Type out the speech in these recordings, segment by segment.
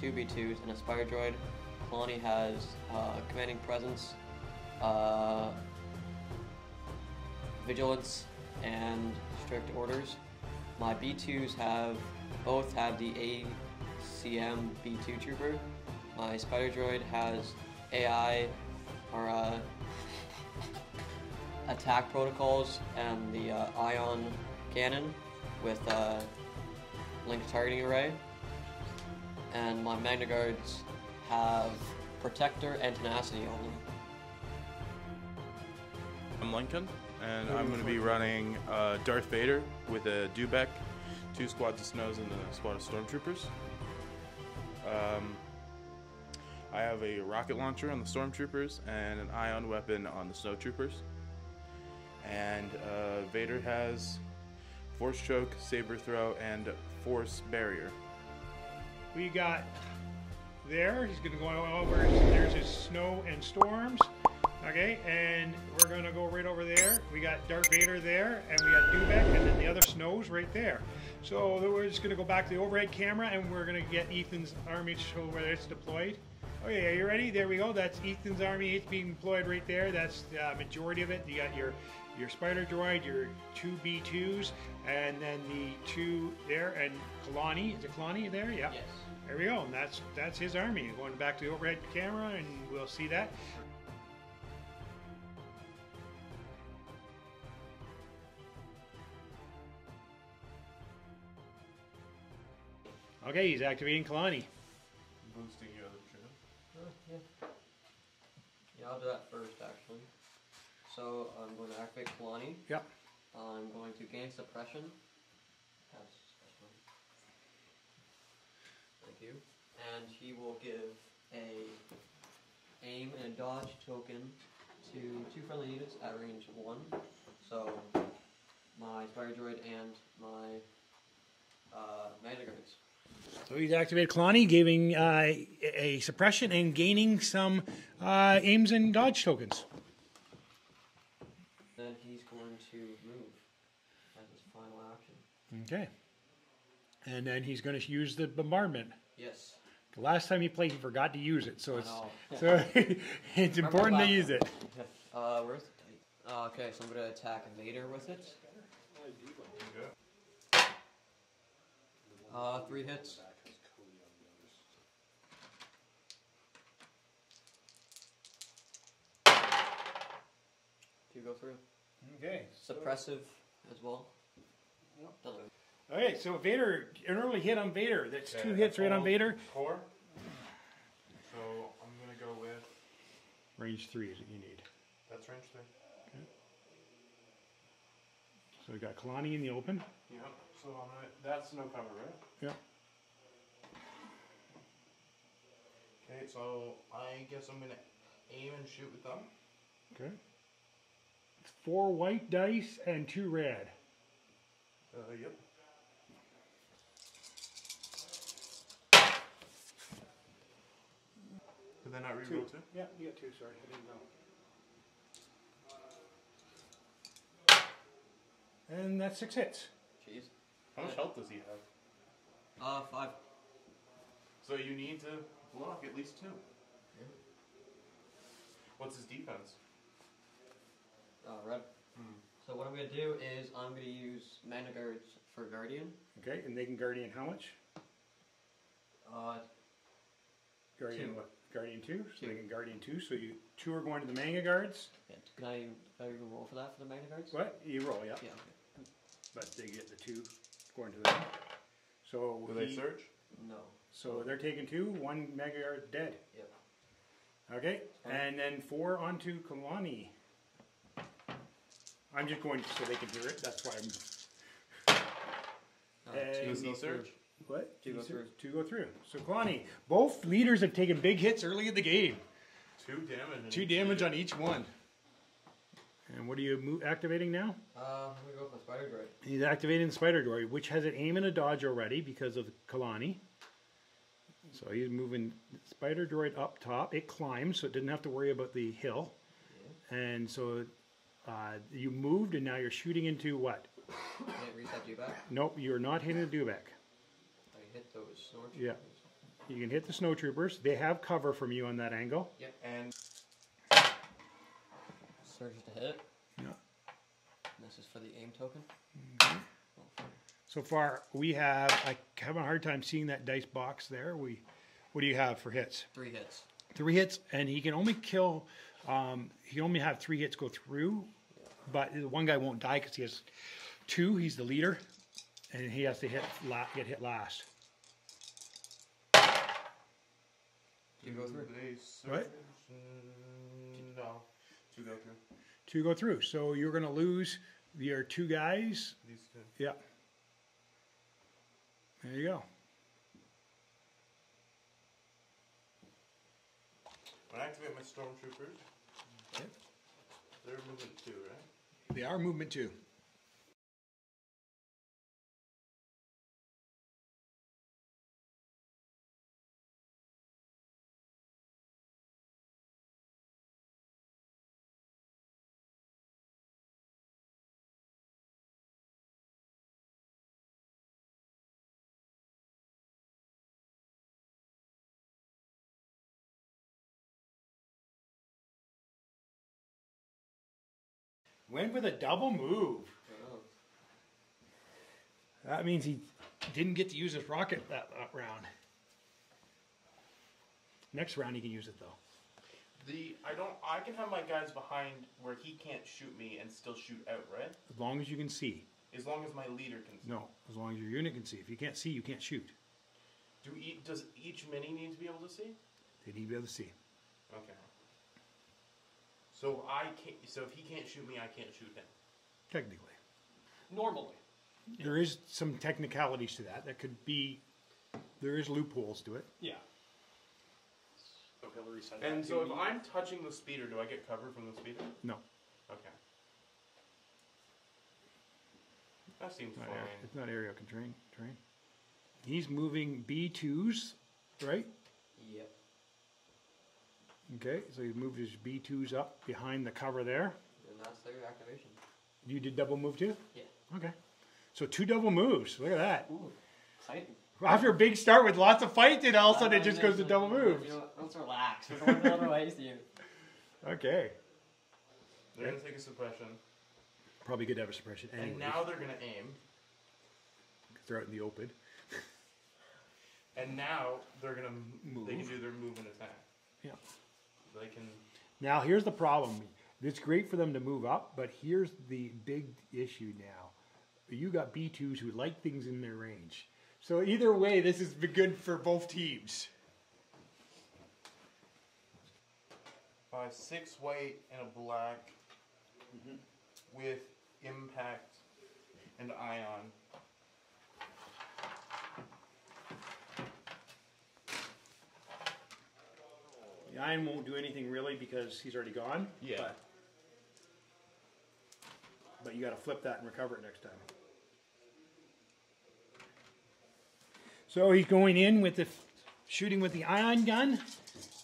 two B2s, and a spider droid. Kalani has uh, commanding presence, uh, vigilance, and strict orders. My B2s have both have the ACM B2 trooper. My spider droid has AI or uh, attack protocols and the uh, ion cannon with uh, linked targeting array. And my Magna Guards have protector and tenacity on them. I'm Lincoln, and I'm going to be running uh, Darth Vader with a Dewback, two squads of snows, and a squad of stormtroopers. Um, I have a rocket launcher on the stormtroopers and an ion weapon on the snowtroopers. And uh, Vader has force choke, saber throw, and force barrier. We got there. He's going to go over. There's his snow and storms. Okay, and we're going to go right over there. We got Darth Vader there, and we got Dewback, and then the other snows right there. So we're just going to go back to the overhead camera, and we're going to get Ethan's army to show where it's deployed. Okay, are you ready? There we go. That's Ethan's army. It's being deployed right there. That's the majority of it. You got your your spider droid, your two B2s, and then the two there, and Kalani. Is it Kalani there? Yeah. Yes. There we go. And that's that's his army. Going back to the overhead camera, and we'll see that. Okay, he's activating Kalani. Boosting your other trim. yeah. Yeah, I'll do that first actually. So I'm going to activate Kalani. Yep. I'm going to gain suppression. Thank you. And he will give a aim and dodge token to two friendly units at range one. So my spider droid and my uh. So he's activated Kalani, giving uh, a suppression and gaining some uh, aims and dodge tokens. Going to move as his final action. Okay. And then he's going to use the bombardment. Yes. The last time he played, he forgot to use it, so it's so it's Remember important to use it. Uh, where's the? Uh, okay, so I'm gonna attack Vader with it. Uh, three hits. Two go through. Okay. Suppressive as well. Doesn't- Okay, so Vader, an early hit on Vader. That's two hits right on Vader. Core. So I'm going to go with. Range three is what you need. That's range three. Okay. So we got Kalani in the open. Yep. So I'm gonna, that's no cover, right? Yep. Okay, so I guess I'm gonna aim and shoot with them. Okay. It's four white dice and two red. Uh, yep. Did that not reroll too? Yeah, you got two. Sorry, I didn't know. And that's six hits. Jeez. How much health does he have? Uh, five. So you need to block at least two. Yeah. What's his defense? Uh, red. So what I'm gonna do is I'm gonna use Magna Guards for Guardian. Okay, and they can guardian how much? Uh, Guardian Two. what? Guardian two. So they can guardian two. So you two are going to the Magna Guards. yeah, can I, can I even roll for that for the Magna Guards? What? You roll, yeah. Yeah. Okay. But they get the two going to them. So Will they search? No. So they're taking two. One Magna Guard dead. Yep. Okay, and then four onto Kalani. I'm just going so they can hear it. That's why I'm. Uh, And- two Does go through. What? Two go through. Two go through. So Kalani, both leaders have taken big hits early in the game. Two damage. Two damage on each one. And what are you mo- activating now? Uh, I'm gonna go with my spider droid. He's activating the spider droid, which has an aim and a dodge already because of Kalani. So he's moving the spider droid up top. It climbs, so it didn't have to worry about the hill. And so uh, you moved, and now you're shooting into what? Can it reset you back? Nope, you're not hitting the Dewback. I hit those snorts. Yeah. You can hit the snow troopers. They have cover from you on that angle. Yep, And Surge to hit. Yeah. And this is for the aim token. So far, we have. I have a hard time seeing that dice box there. We, what do you have for hits? Three hits. Three hits, and he can only kill. Um, he can only have three hits go through, but one guy won't die because he has two. He's the leader, and he has to hit la- get hit last. You go through. They What? surge- No, two go through. Two go through. So you're going to lose your two guys. These two. Yeah. There you go. When I activate my stormtroopers, they're moving too, right? They are movement two. Went with a double move. That means he didn't get to use his rocket that, round. Next round he can use it though. The I don't I can have my guys behind where he can't shoot me and still shoot out, right? As long as you can see. As long as my leader can. See. No, as long as your unit can see. If you can't see, you can't shoot. Do e- does each mini need to be able to see? They need to be able to see. Okay. So I can't. So if he can't shoot me, I can't shoot him. Technically. Normally. There is some technicalities to that. That could be there is loopholes to it. Yeah. So Hillary said And that so to if me. I'm touching the speeder, do I get cover from the speeder? No. Okay. That seems Not fine. area, it's not aerial constraint terrain. He's moving B twos, right? Yep. Okay, so he's moved his B twos up behind the cover there. And that's their activation. You did double move too? Yeah. Okay. So two double moves. Look at that. Ooh, exciting. After a big start with lots of fight, then all of a sudden it just goes to double moves. You know? Let's relax. We don't want to build waste you. Okay. They're gonna take a suppression, Probably good to have a suppression anyway. and now they're gonna aim, they're out in the open. and now they're gonna move. They can do their move and attack. Yeah. They can. Now here's the problem. It's great for them to move up, but here's the big issue now. You got B2s who like things in their range. So either way, this is good for both teams. Five, six white and a black mm-hmm. with impact and ion. The iron won't do anything really because he's already gone. Yeah. But, but you got to flip that and recover it next time. So he's going in with the shooting with the ion gun,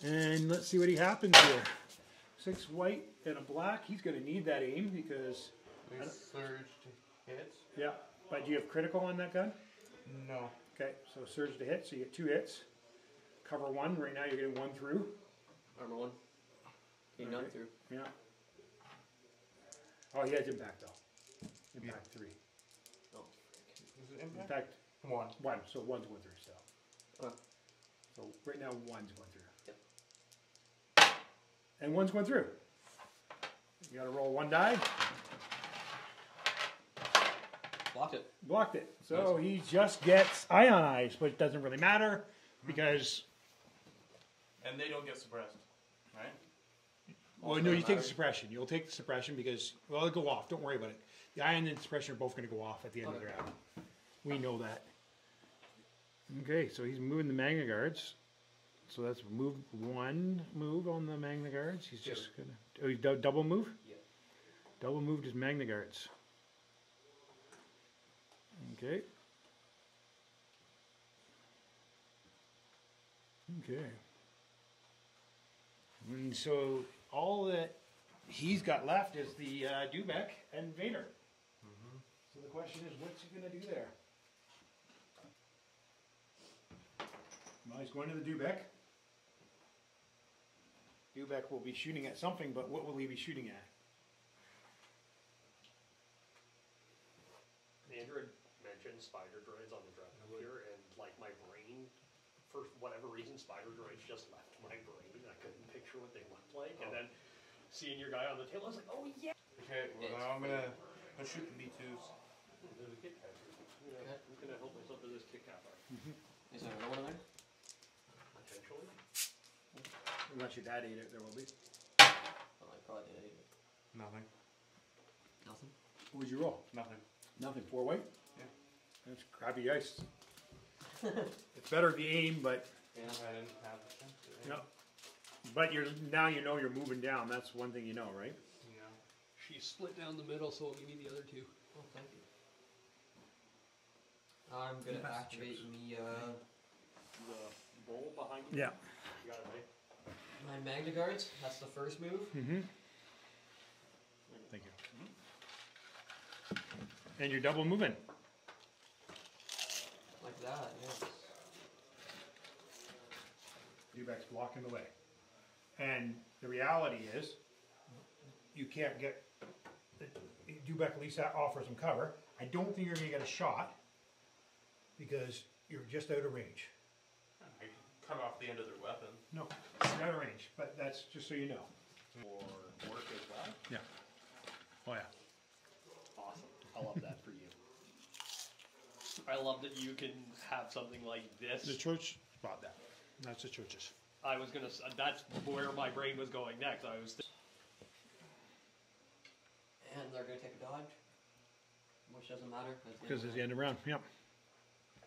and let's see what he happens here. Six white and a black. He's going to need that aim because They surge to hit. yeah. But do you have critical on that gun? No. Okay, so surge to hit, so you get two hits. Cover one. Right now you're getting one through. Armor one. Gain none Okay. through. Yeah. Oh, he has impact though. Impact three. Oh. Is it impact? Impact One. one, so one's going through still. Oh. Uh. So right now one's going through. Yep. And one's going through. You gotta roll one die. Blocked it. Blocked it. So he just gets ionized, but it doesn't really matter because And they don't get suppressed, right? well no, you take the suppression. You'll take the suppression because well it'll go off. Don't worry about it. The ion and suppression are both gonna go off at the end of the round. We know that. Okay, so he's moving the Magna Guards. So that's move one move on the Magna Guards. He's just gonna oh he dou- double move? Yep. Double moved his Magna Guards. Okay. Okay. And so all that he's got left is the uh, Dewback and Vader. So the question is, what's he gonna do there? Well, he's going to the Dewback. Dewback will be shooting at something, but what will he be shooting at? Andrew had mentioned spider droids on the draft here, and like my brain, for whatever reason, spider droids just left my brain. I couldn't picture what they looked like, and oh. then seeing your guy on the table, I was like, oh yeah. Okay, well now I'm gonna, I'm gonna shoot the B2s. Hmm, there's a Kit Kat. here. Yeah, I'm gonna help myself to this Kit Kat bar. Mm-hmm. Is there another one in there? Potentially. Unless your dad ate it, there will be. Oh, I probably did eat it. Nothing. Nothing. What would you roll? Nothing. Nothing. Four white? Yeah. That's crappy ice. it's better the aim, but Yeah. I didn't have the chance to. Eh? no. But you're now you know you're moving down. That's one thing you know, right? Yeah. She split down the middle, so I'll give you the other two. Oh, thank you. I'm gonna the activate me, uh, The bowl behind you. Yeah. You got it right. my Magna Guards. That's the first move. Mm-hmm. Thank you. And you're double moving. Like that, yes. Dewback's blocking the way. And the reality is, you can't get, Dewback at least offers some cover. I don't think you're gonna get a shot, because you're just out of range. I cut off the end of their weapon. No, you're out of range, but that's just so you know. Or work as well. Yeah. Oh, yeah. Awesome. I love that for you. I love that you can have something like this. The church bought that. That's the church's. I was gonna. That's where my brain was going next. I was. And they're gonna take a dodge. Which doesn't matter. Because it's the end of round, yep.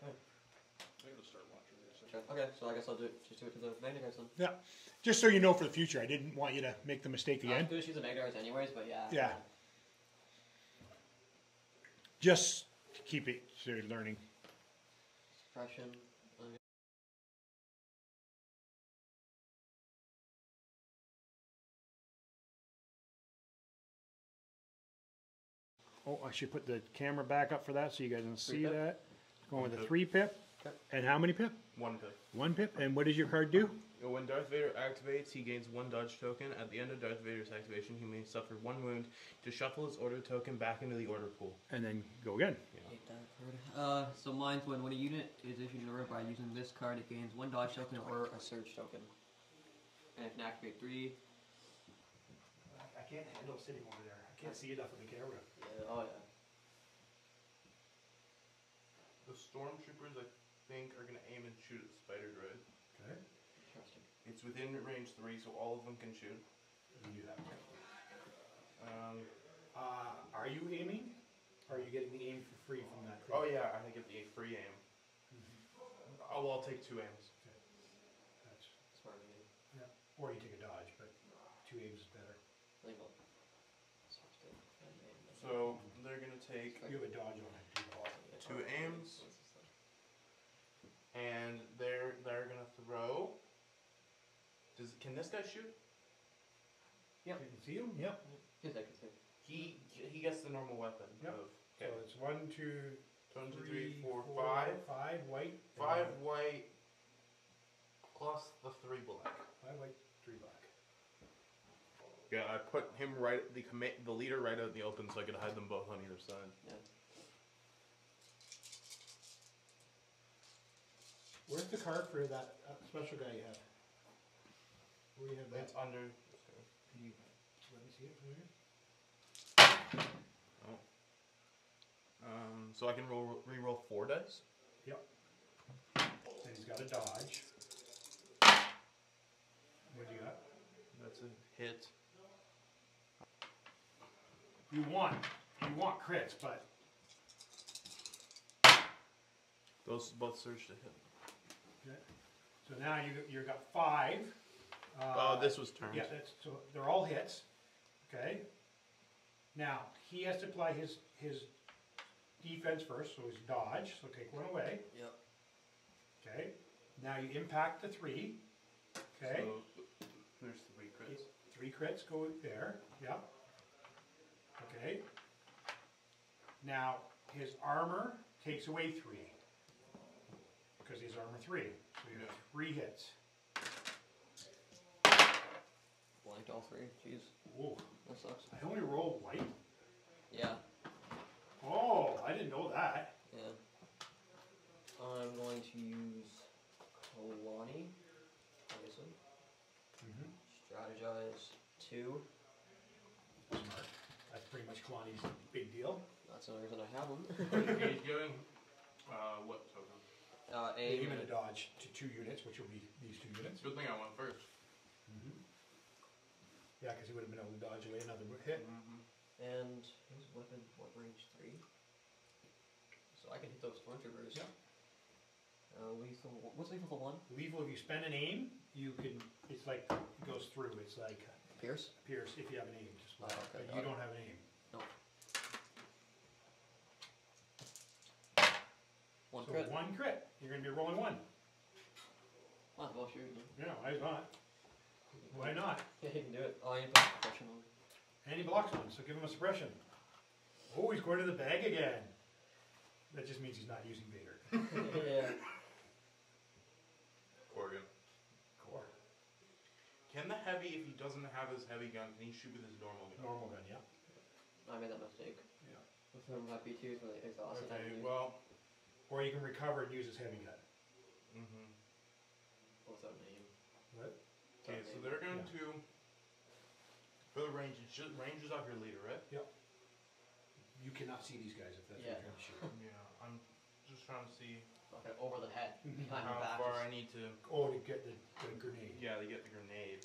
I gotta start watching this. Okay, so I guess I'll do it, just do it to the Magna then. Yeah, just so you know for the future, I didn't want you to make the mistake I was again. gonna choose the Magna anyways, but yeah. Yeah. Just to keep it, so you're learning. Suppression. Oh, I should put the camera back up for that so you guys can see pip. that. Going with a three pip. Okay. And how many pip? One pip. One pip. And what does your card do? When Darth Vader activates, he gains one dodge token. At the end of Darth Vader's activation, he may suffer one wound to shuffle his order token back into the order pool. And then go again. Hate that. Uh, so mine's when when a unit is issued an order by using this card, it gains one dodge token or a surge token. And it can activate three. I can't handle sitting over there. I can't see enough of the camera. Yeah, oh yeah. The stormtroopers, I think, are gonna aim and shoot at the spider droid. Okay. Interesting. It's within range three, so all of them can shoot. You do that. Um, Uh, are you aiming? Or are you getting the aim for free from that? oh yeah, I get the free aim. Oh, well, I'll take two aims. That's, Smart of me. yeah. Or you take a dodge, but two aims is better. I think I'll- sounds good. And then- So they're gonna take You have a dodge on it two aims, and they're they're gonna throw. Does can this guy shoot? Can you see him? Yep. Yes, I can see. He he gets the normal weapon Yep. of So okay. it's one, two, One, two, three, three, four, four, five. Five white. Five white plus the three black. Five white, three black. Yeah, I put him right the command the leader right out in the open so I could hide them both on either side. Yeah. Where's the card for that uh, special guy you have? Where do you have that? It's under. Can you, let me see it from here? Um, so I can roll re-roll four dice. Yep. And he's got a dodge. What do you got? That's a hit. You want, you want crits, but Those both surge to hit. Okay. So now you, you got five. Oh, uh, this was turned. Yeah, that's, so they're all hits, okay? Now, he has to apply his, his defense first, so he's dodge, so take one away, Yep. okay? Now you impact the three, okay? So there's three crits. Three crits go there, yeah. Okay. Now, his armor takes away three. Because he's armor three, so you have three hits. Blanked all three. Jeez, Whoa. that sucks. I only rolled white. Yeah, Oh, I didn't know that. yeah. I'm going to use Kalani, obviously. Mm-hmm. Strategize two. Smart. That's pretty much Kalani's big deal. That's the only reason I have them. Okay, he's going. Uh, what token? uh, Aim aim and a dodge to two units, which will be these two units. Good thing I went 1st Mm-hmm. Yeah, because he would have been able to dodge away another hit. Mm-hmm. and his weapon. What range three? So I can hit those stormtroopers. Yeah. Uh, lethal. What's lethal for one? Lethal, if you spend an aim, you can. It's like it goes through. It's like Pierce. Pierce if you have an aim. Just Oh, okay, got you it. don't have any, aim. One so crit. one crit. You're going to be rolling one. Might as well shoot. him. Yeah, why not? Why not? Yeah, he can do it. Oh, I need put suppression on. And he blocks one, so give him a suppression. Oh, he's going to the bag again. That just means he's not using Vader. yeah. Corrigan. Core. Can the heavy, if he doesn't have his heavy gun, can he shoot with his normal gun? Normal gun, yeah. I made that mistake. Yeah. With him at B2 is really exhausted. Okay, I well. Or you can recover and use his heavy gun. Mm-hmm. Without name. What? Okay, so they're going to. For the range, it's just ranges off your leader, right? Yep. You cannot see these guys if that's Yeah. what you're trying to shoot. Yeah, I'm just trying to see Okay, over the head. Mhm. Behind how your back. far is- I need to. Oh, to get the, the grenade. Yeah, to get the grenade.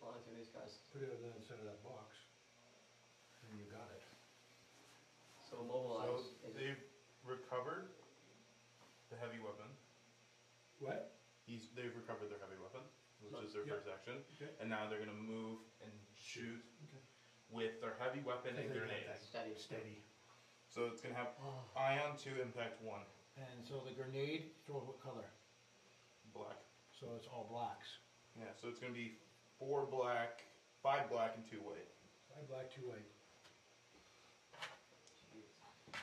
Flying through these guys. Put it on the inside of that box. And you got it. So So mobilize. is, they've recovered the heavy weapon. What? He's they've recovered their heavy weapon, which is their Yeah. first action, Okay. and now they're gonna move and shoot Okay. with their heavy weapon and They got grenades. that steady. Steady. So it's gonna have Oh, ion two, impact one, And so the grenade, throw what color? black. So it's all blacks. Yeah, so it's gonna be four black, five black, and two white. Five black, two white. jeez.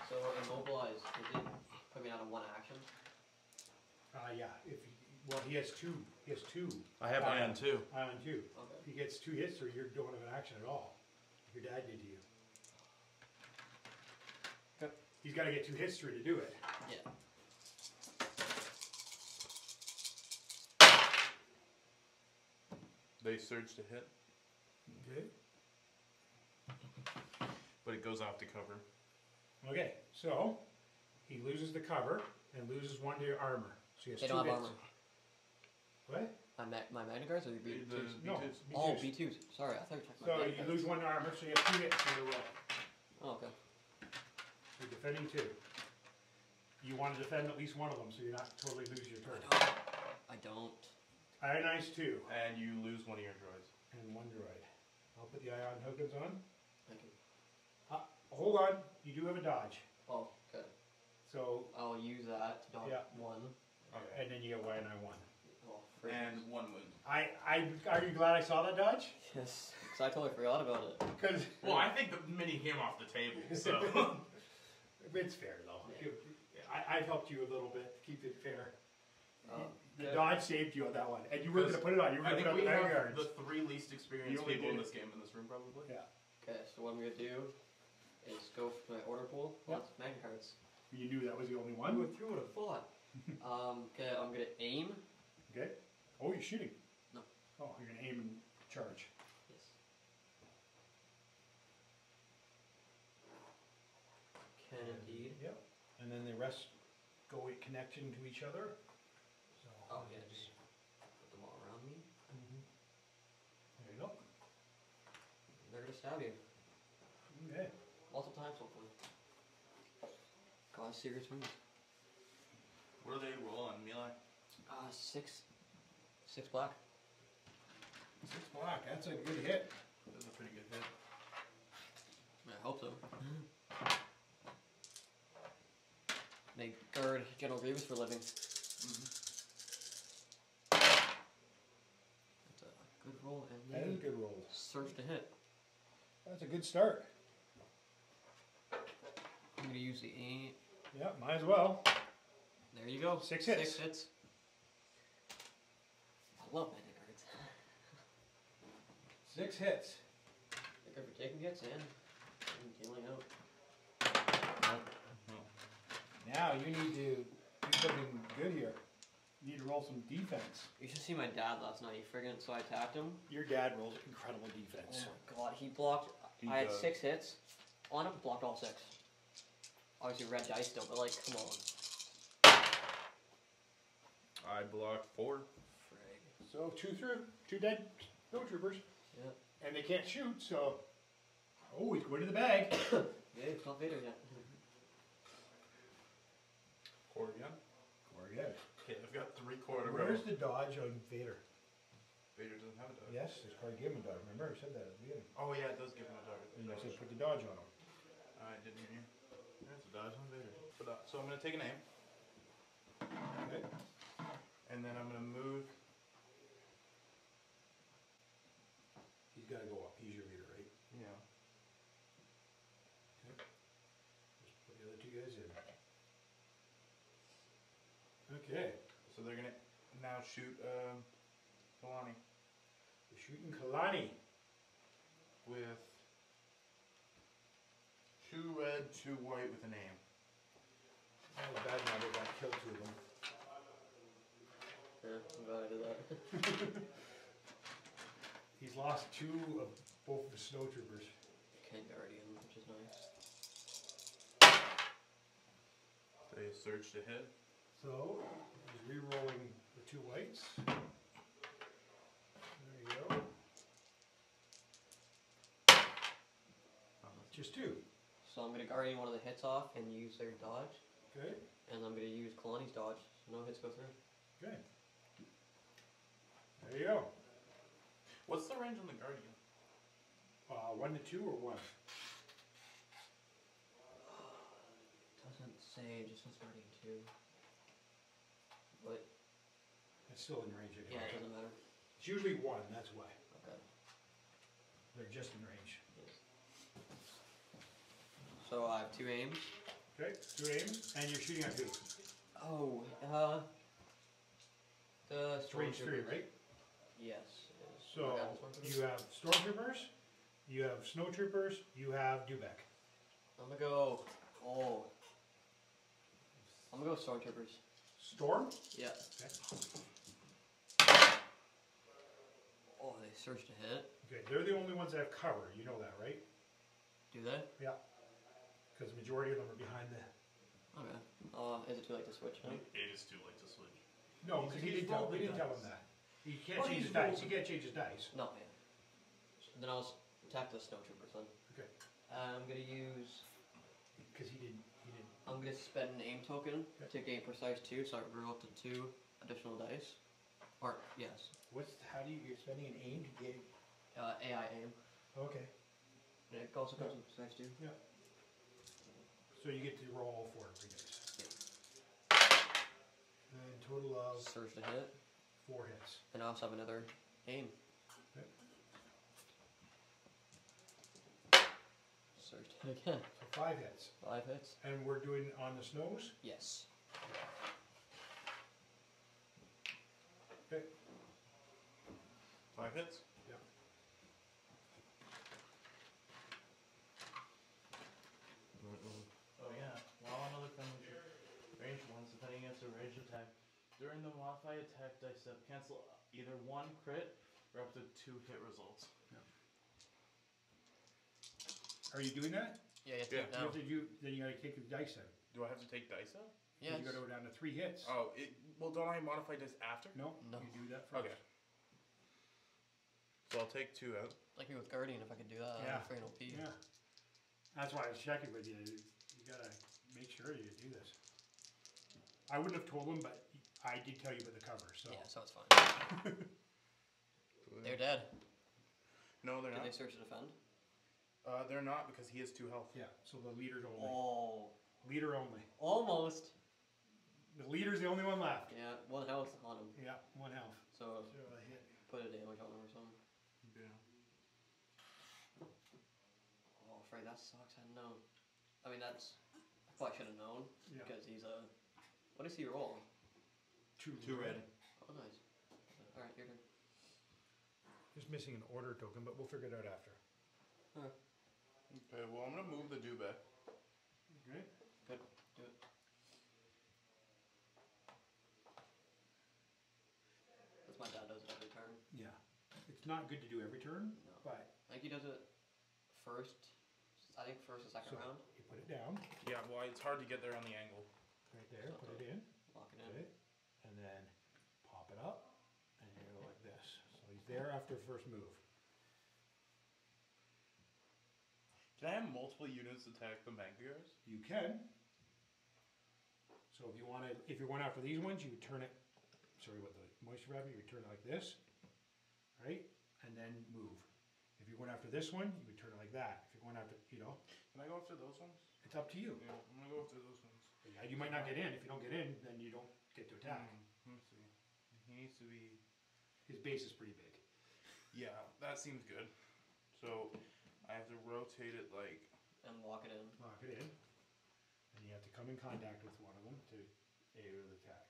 So immobilize. Is it put me out of one action? Uh, yeah, if, he- well, he has two, he has two. I have Ion. ion two. Ion two. Okay. If he gets two hits or you don't have an action at all. Your dad did to you. Yep. He's gotta get two hits through to do it. Yeah. They surge to hit, Okay. but it goes off to cover. Okay, so he loses the cover and loses one to your armor. So he has They two don't have hits. armor. What? My, ma- my Magna Guards or the The- B2s? the No. B2s. Oh, B2s. B2s. Sorry, I thought you were talking So about you Magna lose Guards. one to armor, so you have two hits in a row. Oh, okay. You're defending two. You want to defend at least one of them, so you're not totally lose your I turn. don't. I don't. Ionize two And you lose one of your droids. and one droid. I'll put the ion tokens on. Thank you. Uh, hold on, you do have a dodge. Oh, good. So, I'll use that to dodge Yeah. one. Okay. and then you get one and I one. Oh, frick. And one wound. I, I, are you glad I saw that dodge? Yes, because I totally forgot about it. Because Well, I think the mini came off the table, so. it's fair though. I, I've helped you a little bit to keep it fair. Um, The dodge saved you on that one, and you were going to put it on. You were I going to think put we it on the have vanguards. the three least experienced You only people in did this game in this room, probably. Yeah, Okay, so what I'm gonna do is go for my order pool. Yeah. Lots of Magna Guards. you knew that was the only I one. would through would have thought. um, okay, I'm gonna aim. Okay. Oh, you're shooting. No. Oh, you're going to aim and charge. Yes. Can indeed. Yep. And then the rest go in connection to each other. So. Oh yeah, just put them all around me. Mhm. There you go. They're gonna stab you Okay. multiple times hopefully. Cause serious wounds. What do they roll on melee? Uh, six, six black. Six black. That's a good hit. That's a pretty good hit. I hope so. They guard General Grievous for a living. That's a good roll, and That is a good roll. Search to hit. That's a good start. I'm gonna use the aim. Yeah, might as well. There you go. Six hits. Six hits. hits. I love Magna Guards. Six hits. They're good for taking hits and, and dealing out. Now you need to do something good here. You need to roll some defense. You should see my dad last night. He friggin' so I attacked him. Your dad rolls incredible defense. Oh defense. my god, he blocked. He I had does. six hits oh, on him, blocked all six. Obviously red dice still, but like, come on. I blocked four. Frig. So two through, two dead snow troopers, Yep. and they can't shoot. So, oh, he's going to the bag. Yeah, it's not Vader yet. Quarter again. Or yeah. Okay, I've got three quarter. Where's the dodge on Vader? Vader doesn't have a dodge. Yes, it's card give him a dodge. Remember, I said that at the beginning. Oh yeah, it does give him a dodge. And I said put the dodge on him. I didn't hear you. There's a dodge on Vader. So I'm gonna take an aim, Okay. and then I'm gonna move. He's got to go up. He's your leader, right? Yeah. Just put the other two guys in. Okay. So they're gonna now shoot um, Kalani We're shooting Kalani. with two red, two white with a name. That was bad now they got killed two of them. Yeah, I'm glad I did that. He's lost two of both of the snow troopers. Ken Guardian, which is nice. They surge to hit. So, he's re-rolling the two whites. There you go. Just two. So I'm gonna Guardian one of the hits off and use their dodge, Okay. and I'm gonna use Kalani's dodge, so no hits go through. Okay. There you go. What's the range on the Guardian? Uh, one to two or one? Doesn't say, just says Guardian 2. But, It's still in range yeah, anyway. it doesn't matter. It's usually one, that's why. Okay. They're just in range. So I have two aims. Okay, two aims, and you're shooting at who? Oh, uh. The It's range three, right? Yes. it is. So, I got this one. you have stormtroopers, you have snowtroopers, you have Dewback. I'm gonna go. Oh. I'm gonna go stormtroopers. Storm? Yeah. Okay. Oh, they searched to hit. Okay, they're the only ones that have cover, you know that, right? Do they? Yeah. Because the majority of them are behind the. Okay. Uh, is it too late to switch now? It is too late to switch. No, because he he's didn't tell, rolled we didn't tell him that. He can't Oh, change his dice, he can't change his dice. No, yeah. Then I'll attack the snowtroopers then. Okay. I'm gonna use. Because he didn't, I'm gonna spend an aim token Okay. to gain precise two, so I roll up to two additional dice. Or yes, What's, how do you, you're spending an aim to get, uh, AI aim. okay. And it also comes with precise two. Yeah. So you get to roll all four three dice. And total of Surge to hit, four hits. and I also have another aim. Okay. Surge to hit again. So five hits. Five hits. And we're doing on the snows? Yes. Okay. Five hits. Yeah. Oh yeah. While another friendly ship range ones depending against a range attack. During the modified attack dice step, cancel either one crit or up to two hit results. Yeah. Are you doing that? Yeah, Yeah. You have to do, then you gotta kick the dice out. Do I have to take dice out? Yeah. You gotta go down to three hits. Oh, it, well, don't I modify dice after? No, No. you do that first. Okay. So I'll take two out. Like me with Guardian, if I could do that, Yeah. I'm afraid OP. Yeah. That's why I was checking with you. You gotta make sure you do this. I wouldn't have told him, but I did tell you about the cover, so. Yeah, so it's fine. They're dead. No, they're not Did they not. search to defend? Uh, they're not because he has two health. Yeah, so the leader's only. Oh, Leader only. almost. The leader's the only one left. Yeah, one health on him. Yeah, one health. So So I hit. put a damage on him or something. Yeah. Oh, afraid that sucks. I know. I mean, that's I probably should have known Yeah. because he's a. What does he roll? Two, Two red. Oh, nice. Alright, your turn. Just missing an order token, but we'll figure it out after. Okay, well, I'm gonna move the Dewback. Okay. Good. Do it. That's my dad does it every turn. Yeah. It's not good to do every turn, No. but I think he does it first. I think first and second So- round. you put it down, Yeah, well, it's hard to get there on the angle. right there, put it in, Lock it in. okay, and then pop it up, and you go like this. So he's there after first move. Can I have multiple units attack the Magpiars? You can. So if you want to, if you're going after these ones, you would turn it. Sorry, what the moisture rabbit? You would turn it like this, right, and then move. If you're going after this one, you would turn it like that. If you're going after, you know, Can I go after those ones? it's up to you. Yeah, I'm gonna go after those ones. Yeah, you might not get in. If you don't get in, then you don't get to attack. Hmm, Let's see. He needs to be. His base is pretty big. Yeah, that seems good. So I have to rotate it like. And lock it in. Lock it in, and you have to come in contact with one of them to aid with attack.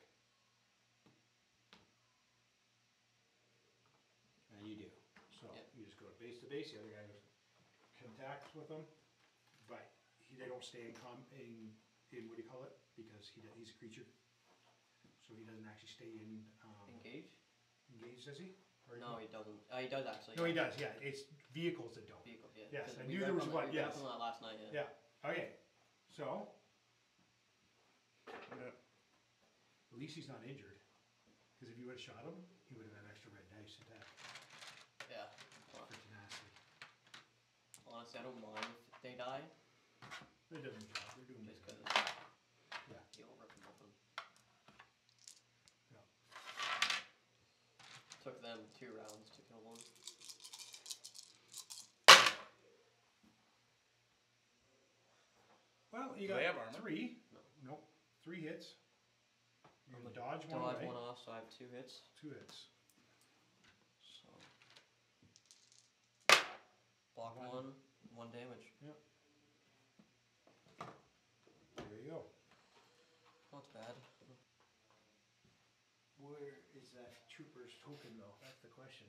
And you do. So Yeah. you just go base to base. The other guy goes contacts with them, but he, they don't stay in com in, in what do you call it? Because he do- he's a creature, so he doesn't actually stay in um, Engage? engaged. Does he? Or No, he doesn't. Uh, he does actually. No, he does. Yeah, it's vehicles that don't. Yes, 'Cause I we knew read there was on one, We read yes. on that last night, yeah. Yeah. Okay. So. At least he's not injured. Because if you would have shot him, he would have had extra red dice attack Yeah. Well, for tenacity. honestly, I don't mind if they die, It doesn't matter. They're doing just this. because Yeah. he'll rip them open. Yeah. Took them two rounds to kill one. Well, you got they have armor? three. No. Nope. Three hits. You're I'm gonna gonna dodge one Dodge away. one off, so I have two hits. Two hits. So block One. one, one damage. There you go. Not bad. Where is that trooper's token though? That's the question.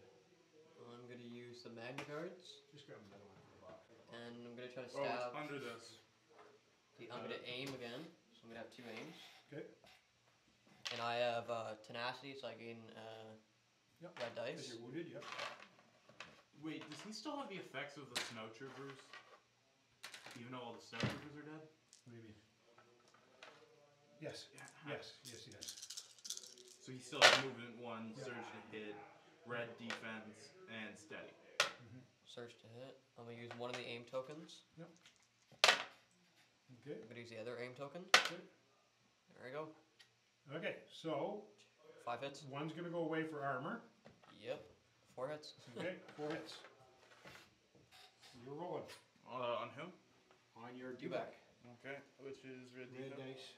I'm gonna use the Magna Guards. Just grab another one from the box. and I'm gonna try to Oh, it's under this. The, I'm gonna aim again, so I'm gonna have two aims. Okay. And I have uh, tenacity, so I gain uh, Yep. red Because dice. you're wounded, yep. Wait, does he still have the effects of the snow troopers? Even though all the snow troopers are dead? What do you mean? Yes. Yeah. Yes. Yes. Yes. So he still has movement one, Yeah. surge to hit, red defense, and steady. Mm -hmm. Search to hit. I'm gonna use one of the aim tokens. Okay. I'm gonna use the other aim token. Good. There we go. Okay. So Five hits. one's gonna go away for armor. Yep. Four hits. Okay. Four hits. You're rolling Uh, on who? on your Do dewback. back. Okay, which is red, Red defense. dice.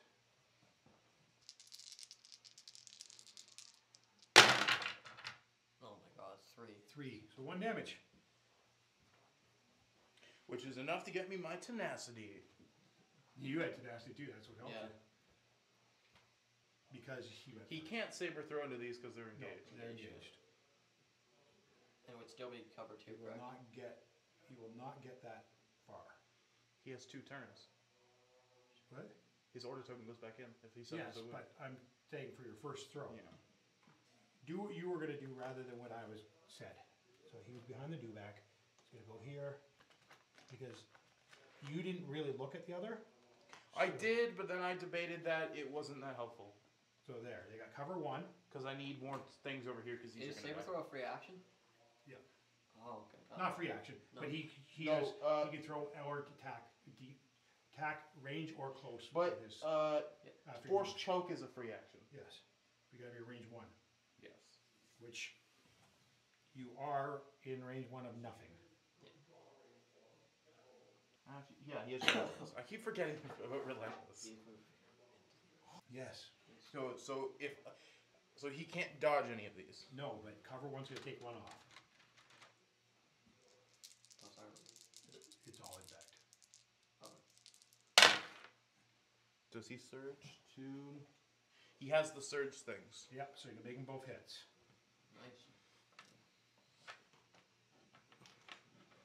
Oh my god, three. Three. So one damage. Which is enough to get me my tenacity. You had tenacity too. That's what helped Yeah. you. Because he went. He can't saber throw into these because they're No, engaged. they're engaged. And it would still be cover He two, will correct? not get. He will not get that far. He has two turns. What? His order token goes back in if he suffers Yes, a wound. but I'm saying for your first throw, Yeah. do what you were gonna do rather than what I was said. So he was behind the dewback. He's gonna go here because you didn't really look at the other. I did, but then I debated that it wasn't that helpful. So there, they got cover one. Because I need more things over here because these Is are saber going to throw a free action? Yeah. Oh, okay. Uh, Not free action, No. but he he No, has uh, he can throw or attack, de- attack range or close. But with his, uh, after force you- choke is a free action. Yes, you gotta be range one, Yes. which you are in range one of nothing. Actually, yeah, he has relentless. I keep forgetting about relentless. Yes. So, so if, so he can't dodge any of these. No, but cover one's gonna take one off. Oh. It's all intact. Oh, Does he search to? He has the surge things. Yep, so you can make them both hits. Nice.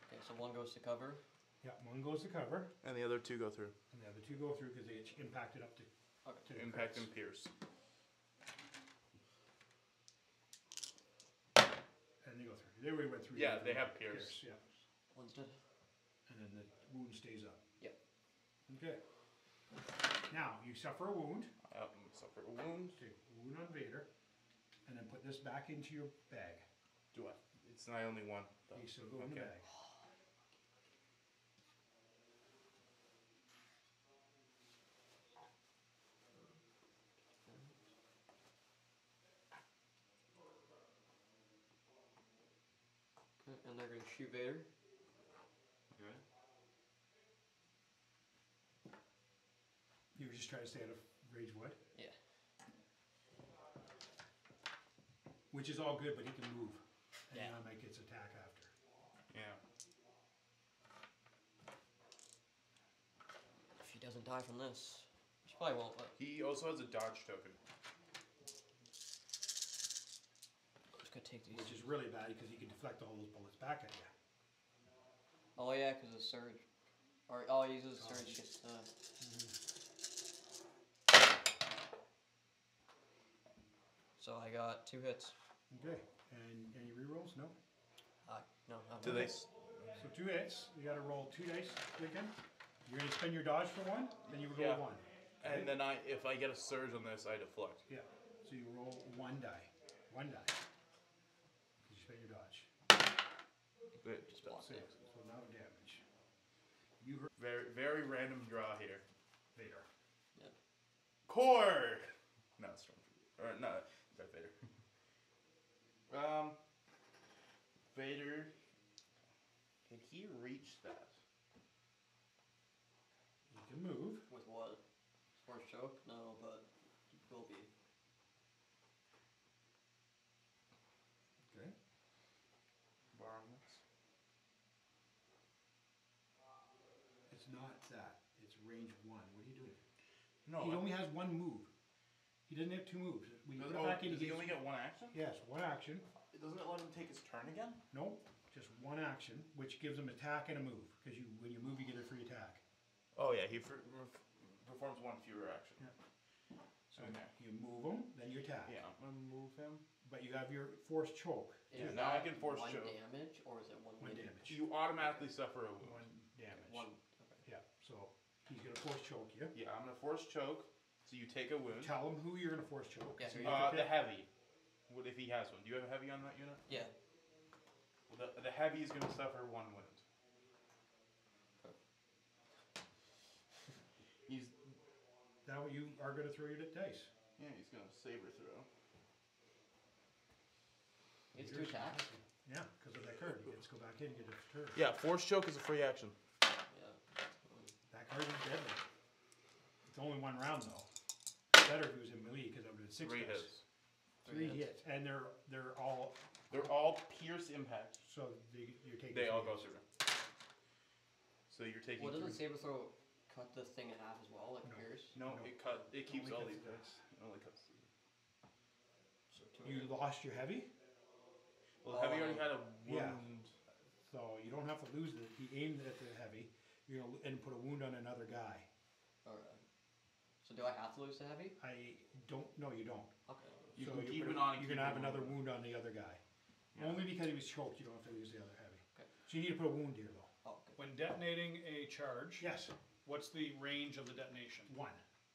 Okay, so one goes to cover. Yep, one goes to cover, And the other two go through. and the other two go through because they get impacted up to, Okay. to the Impact crits. and pierce. And they go through. They already went through. Yeah, the- they have pierce. Yeah, One's dead. and then the wound stays up. Yep. Okay. Now, you suffer a wound. Um, suffer a wound. Okay, wound on Vader. And then put this back into your bag. Do I? It's not only one. Though. Okay, so go in the Okay. bag. Okay, and they're gonna shoot Vader. Okay. You were just trying to stay out of rage wood? Yeah. Which is all good, but he can move. And Yeah. now Mike gets attack after. Yeah. If he doesn't die from this, which he probably won't. But He also has a dodge token. Just gonna take these. Which is really bad because he can deflect all those bullets back at you. Oh yeah, because the surge. Or oh, he uses surge. Gets, uh, So I got two hits. Okay. And any rerolls? No? Uh, no, not Do one. they? s- So two hits. You gotta roll two dice, Lincoln. You're gonna spend your dodge for one, then you roll Yeah. one. And then I, if I get a surge on this, I deflect. Yeah. So you roll one die. One die. 'Cause you spend your dodge. Good. Just block Six. So now damage. You hurt Very, very random draw here. Vader. Core. No, Stormtrooper. Or no, Darth Vader. um, Vader. Can he reach that? You can move. With what? Force choke? No, but he will be. Okay. Borrowing this. It's not that. It's range one. What are you doing? No. he I- only has one move. He doesn't have two moves. When you does, put it oh, back in, does he gets- only get one action? Yes, one action. Doesn't it let him take his turn again? Nope, just one action, which gives him attack and a move. Because you, when you move, you get a free attack. Oh yeah, he fr- ref- performs one fewer action. So Okay. you move him, then you attack. Yeah, I'm gonna move him. But you have your force choke. Is now I that can force one choke. damage or is it one? One hit? damage. You automatically suffer a wound. One damage. One. Okay. Yeah. He's gonna force choke you. Yeah, I'm gonna force choke. So you take a wound. Tell him who you're gonna force choke. Yeah, So you Uh, the heavy. What if he has one? Do you have a heavy on that unit? Yeah. Well, the, the heavy is gonna suffer one wound. He's Now you are gonna throw your dice. yeah, he's gonna saber throw. It's two attacks. Yeah, because of that card. You just go back in and get a turn. Yeah, force choke is a free action. Yeah. That deadly. It's only one round though. Better if it was in melee because I would have six Three dice. hits. Three Three hits, and they're they're all They're all pierce impact. so they, you're taking. They all three go hits. through. So you're taking. Well, doesn't three- saber throw cut the thing in half as well, like No. Pierce? No, No. it cut. It keeps Only all cuts these the guys. It only cuts. these. So two. You lost your heavy, Well, heavy already had a Yeah. wound. so you don't have to lose the. He aimed at the heavy. You're gonna and put a wound on another guy. Alright. So do I have to lose the heavy? I don't. No, you don't. Okay. You so can you're keep put it a- on and You're keep gonna have another wound on the other guy. Yeah. Only because he was choked, you don't have to lose the other heavy. Okay. So you need to put a wound here though. Oh, okay. When detonating a charge, Yes, what's the range of the detonation? one,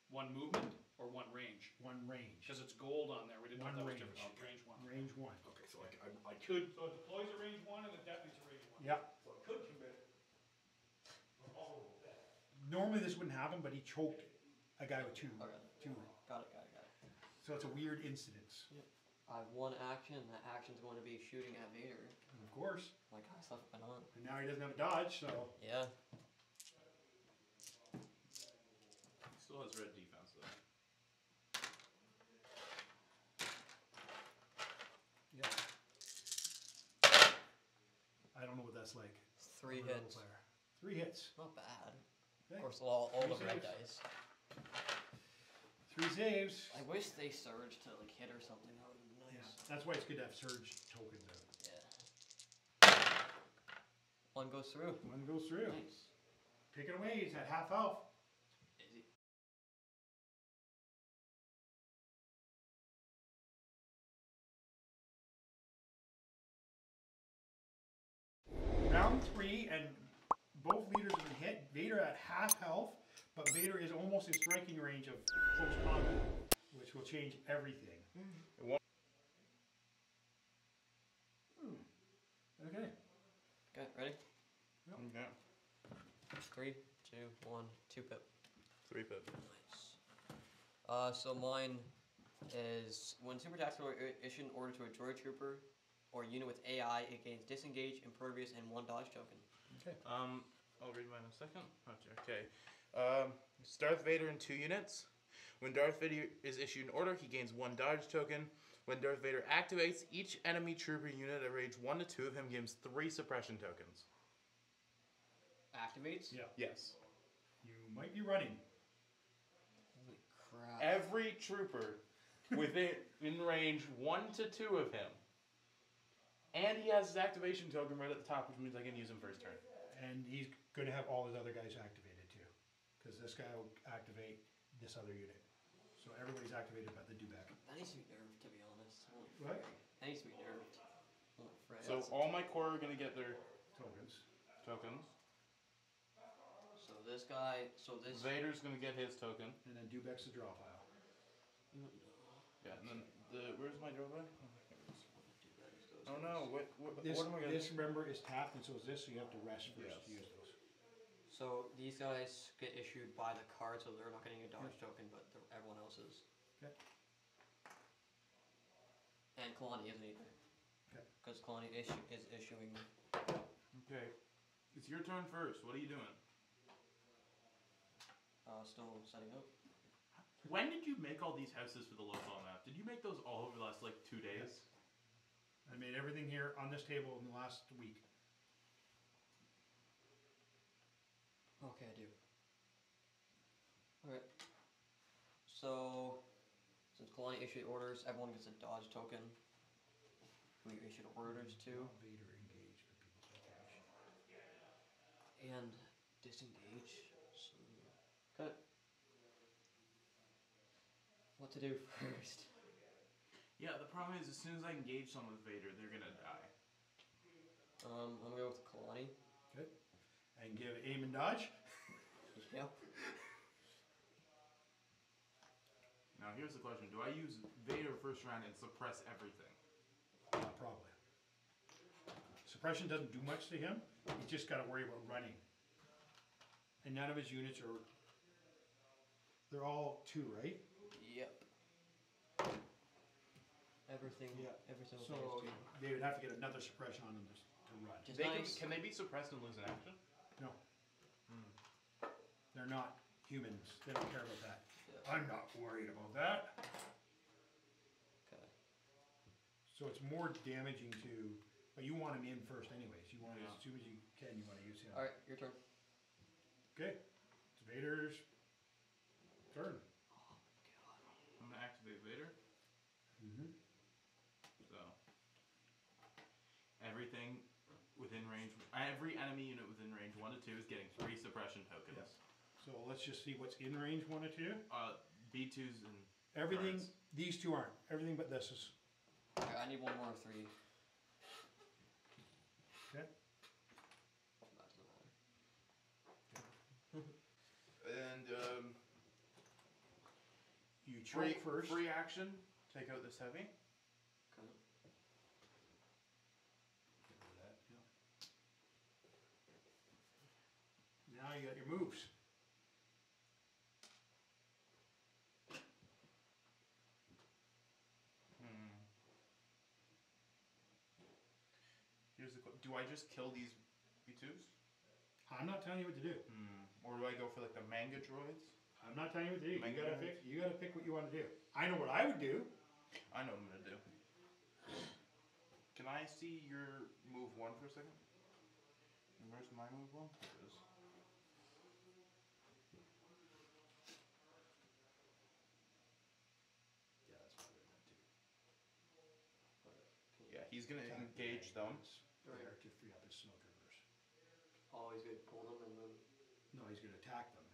One movement or one range? one range, Because it's gold on there. We didn't know if that One was different. range. Oh, range one. range one. Okay, so like I, I could. So it deploys a range one and it detonates a range one. Yep. So it could commit. Normally this wouldn't happen, but he choked a guy with two. Okay. Two. Got it, got it, got it. So it's a weird incidence. I have one action, and that action's going to be shooting at Vader. And of course, My guy stuff went on. and now he doesn't have a dodge, so Yeah. Still has red defense though. yeah. I don't know what that's like. 3 I'm a level hits. player. Three hits. Not bad. Of course, all, all the red dice. Three saves. I wish they surged to like hit or something. That would have been Yeah, that's why it's good to have surge tokens out. Yeah. One goes through. One goes through. Nice. Pick it away. He's at half health. Vader at half health, but Vader is almost in striking range of close combat, which will change everything. It won't- Hmm. Okay. Okay, ready? Okay. Three, two, one, two pip. Three pip. Nice. Uh, so mine is when super attacks are issued an order to a droid trooper or unit with AI, it gains disengage, impervious, and one dodge token. Okay. Um, I'll read mine in a second. Okay. Um, it's Darth Vader in two units. When Darth Vader is issued an order, he gains one dodge token. When Darth Vader activates, each enemy trooper unit at range one to two of him gains three suppression tokens. Activates. Yeah. Yes. You might be running. Holy crap. Every trooper within in range one to two of him. And he has his activation token right at the top, which means I can use him first turn. And he's going to have all his other guys activated too. Because this guy will activate this other unit. So everybody's activated but the Dewback. That needs to be nerfed, to be honest. Holy What? frick. That needs to be nerfed. Holy frick. So all my core are gonna get their Tokens. tokens. So this guy, so this. Vader's gonna get his token. And then Dewback's the draw pile. Yeah, and then the where's my draw pile? Oh, oh no, what what, This, what am I gonna this remember is tapped and so is this, so you have to rest first Yes. to use those. So these guys get issued by the card, so they're not getting a dodge token, but the, everyone else is. Okay. And Kalani isn't either. Okay. Because Kalani issue, is issuing. Okay. It's your turn first. What are you doing? Uh, still setting up. When did you make all these houses for the local map? Did you make those all over the last like two days? I made everything here on this table in the last week. Okay, I do. Alright. So, since Kalani issued orders, everyone gets a dodge token. We issued orders to. Vader people's activation. And disengage. So, cut. What to do first? Yeah, the problem is as soon as I engage someone with Vader, they're gonna die. Um, I'm gonna go with Kalani. Okay. And give aim and dodge. Yep. Now here's the question: Do I use Vader first round and suppress everything? Uh, probably. Suppression doesn't do much to him. He's just got to worry about running. And none of his units are. They're all two, right? Yep. Everything. Yeah. Every single So thing is two. they would have to get another suppression on them to, to run. Just They nice. can, can they be suppressed and lose an action? No. They're not humans. They don't care about that. Yeah. I'm not worried about that. Okay. So it's more damaging to. But you want him in first, anyways. You want Yeah. as soon as you can. You want to use him. All right, your turn. Okay. It's Vader's turn. I'm gonna activate Vader. Mm-hmm. So everything within range, every enemy unit within range one to two is getting three suppression tokens. Yes. So let's just see what's in range one to two. Uh, B twos and Everything. Cards. These two aren't. Everything but this is. Okay, I need one more of three. Okay. That doesn't matter. and um, You free choke first. free action. Take out this heavy. Now you got your moves. Hmm. Here's the. Do I just kill these B twos? I'm not telling you what to do. Hmm. Or do I go for like the manga droids? I'm not telling you what to do. You gotta Man. pick. You gotta pick what you want to do. I know what I would do. I know what I'm gonna do. Can I see your move one for a second? And where's my move one? There it is. He's gonna engage the them. guys There to free up his snowtroopers. Always good. Pull them and then No, he's gonna attack them.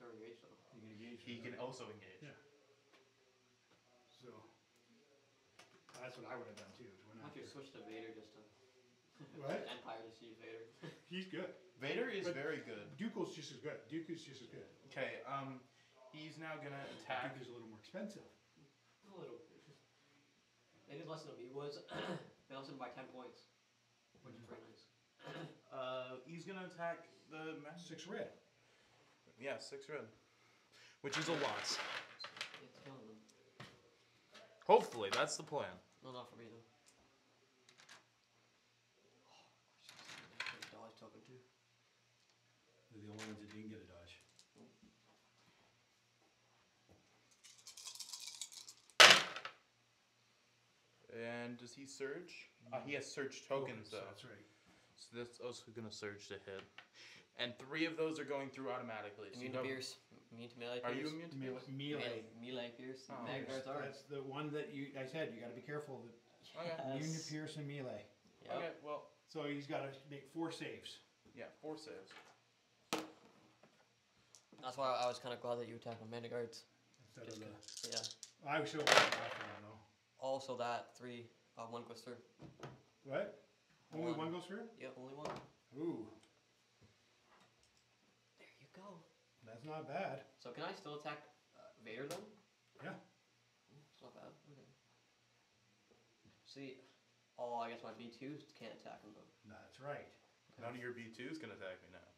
they're engaged them. He can engage He them. can also engage. Yeah. So, that's what I would have done too. is went Why don't you after- switch to Vader just to What? Empire to see Vader? He's good. Vader is But- very good. Dooku's just as good. Dooku's just as good. Okay, um, he's now gonna attack. Dooku's a little more expensive. a little. They did less than me was. they lost him by ten points, which is very nice. Uh, he's gonna attack the ma- Six red. yeah six red, which is a lot. It's killing them. Hopefully, that's the plan. No, not for me though. Oh, Dodge token too. They're the only ones that didn't get a dodge. And does he surge? Uh, he has surge tokens though, That's right. so that's also gonna surge to hit. And three of those are going through automatically. So Immune you to have- pierce. Immune to melee Are pierce. you immune to Melee. pierce? melee. Melee pierce. Oh, Mag That's, guards are. that's the one that you. I said you got to be careful. That Yes. immune to pierce and melee. Yep. Okay, well, So he's got to make four saves. yeah, four saves. That's why I was kind of glad that you attacked my Magna Guards. Instead of Just the, 'cause- yeah. I was still after him though. Also, that three, uh, one goes through. What? Only One. one goes through? Yeah, only one. Ooh, There you go. that's not bad. So can I still attack uh, Vader then? Yeah. It's not bad. Okay. See, oh, I guess my B twos can't attack him though. That's right. None of your B2s can attack me now.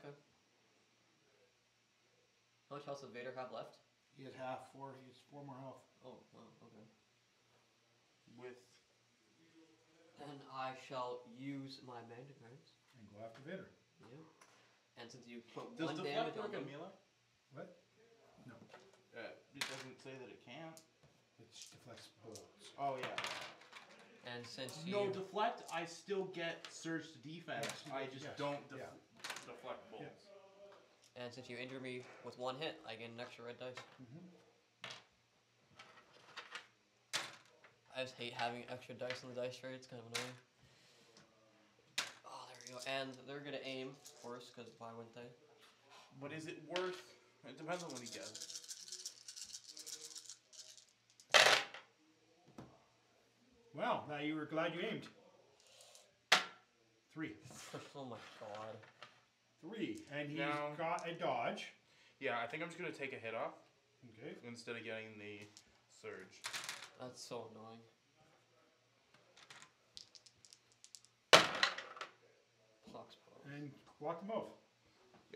Okay. How much health does Vader have left? He has half four. He has four more health. Oh, wow. Okay. With Then I shall use my Magna Guards. And go after Vader. Yeah. And since you put does one deflect damage work on on them, melee? What? No, Uh, it doesn't say that it can't. it deflects bolts. Oh yeah. and since you No, deflect. I still get surge to defense. Yes, you I do, just yes. don't def- Yeah. deflect bolts. Yes. and since you injure me with one hit, I get an extra red dice. Mhm. I just hate having extra dice on the dice tray. It's kind of annoying. Oh, there we go. And they're gonna aim, of course, because why wouldn't they? But is it worth? It depends on what he gets. Well, now you were glad you aimed. Three. oh my god. Three. And he's Now- got a dodge. Yeah, I think I'm just gonna take a hit off Okay. instead of getting the surge. That's so annoying. Sucks. And walk them off.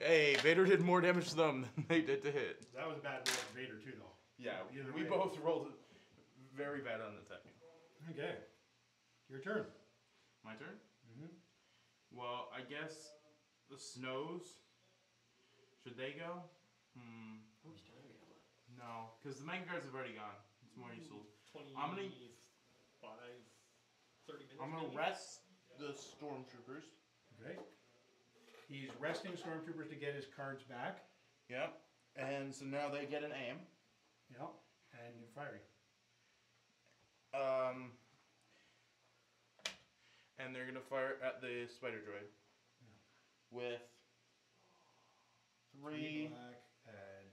Hey, Vader did more damage to them than they did to hit. That was a bad roll for Vader too, though. Yeah, Either we way. both rolled very bad on the attacking. Okay. Your turn. My turn. Mm-hmm. Well, I guess the snows. Should they go? Hmm. How much time do we have left? No, because the Magna Guards have already gone. It's more useful. 25, I'm gonna- 30 minutes. I'm gonna maybe? rest the stormtroopers. Okay. He's resting stormtroopers to get his cards back. Yep. And so now they get an aim. Yep. And you're firing. Um. And they're gonna fire at the spider droid. With three, black and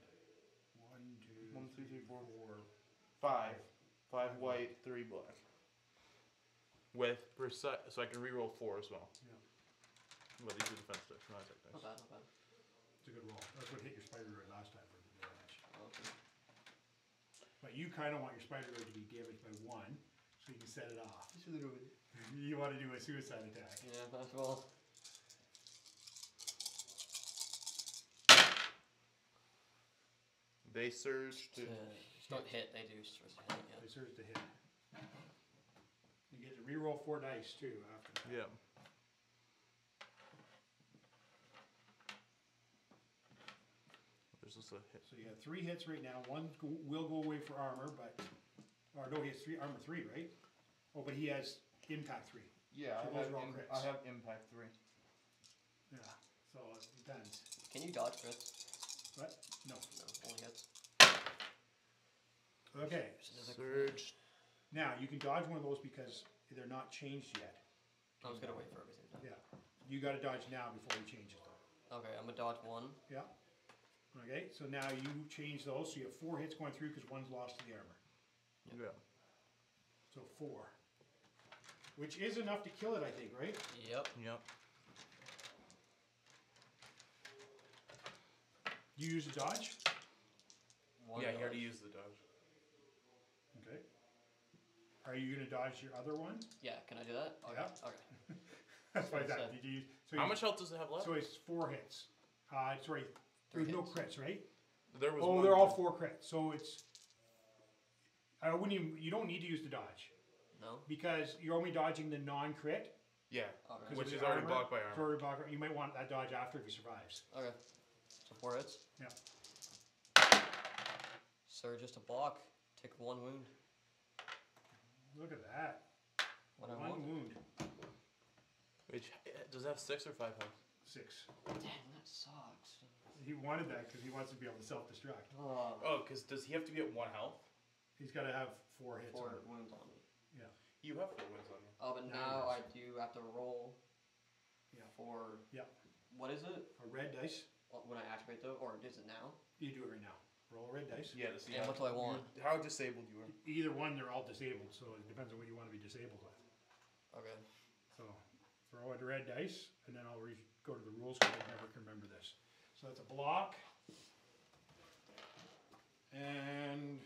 one, two, One, two, three, four. four. five, five Five white, three black. With precise, so I can reroll four as well. Yeah. Well, these are defense dice, not attack Not dice. bad, not bad. It's a good roll. That's what hit your spider droid last time for the damage. Okay. But you kind of want your spider droid to be damaged by one, so you can set it off. You want to do a suicide attack. Yeah, that's well. They surge to. To don't hit, they do just hit, yeah. It serves to hit. You get to reroll four dice too after that. Yeah. There's just a hit. So you have three hits right now. One go, will go away for armor, but or no, he has three armor three, right? Oh, but he has impact three. Yeah, So I those have, are all im- crits. I have impact three. Yeah. So it depends. Can you dodge crits? What? No. No, only hits. Okay. So there's a crit. Surge Now, you can dodge one of those because they're not changed yet. I'm just gonna wait for everything. to- Yeah, you gotta dodge now before you change it though. Okay, I'm gonna dodge one. Yeah. Okay, so now you change those, so you have four hits going through because one's lost to the armor. Yeah. So four. Which is enough to kill it, I think, right? Yep. Yep. You use a dodge? One yeah, he already dodge. used the dodge. Okay. Are you gonna dodge your other one? Yeah, can I do that? Okay. Yeah. Okay. That's why I So- did you, use- so How you- much health does it have left? So it's four hits. Uh, sorry, Three there's no hits. crits, right? there was Oh, one they're all four crits, so it's. I wouldn't even, you don't need to use the dodge, No. because you're only dodging the non-crit. Yeah. Okay. 'cause Which of is the already armor. blocked by It's armor. already blocked- You might want that dodge after if he survives. Okay. So four hits. Yeah. Sir, just a block. Take one wound. Look at that. When I One want. wound, Which does it have six or five health? six. Damn, that sucks. He wanted that because he wants to be able to self-destruct. Oh, Oh, because does he have to be at one health? He's gotta have four hits four on wounds on me. Yeah. You have four wins on you. Oh, but Now now he I do have to roll. Yeah. For. Yeah. What is it? A red dice, Uh, When I activate though, or is it now? you do it right now. Roll a red dice. Yeah, to see And how, what do I want? how disabled you are. Either one, they're all disabled, so it depends on what you wanna be disabled with. Okay. So, throw a red dice, and then I'll re- go to the rules, because I never can remember this. So that's a block. And,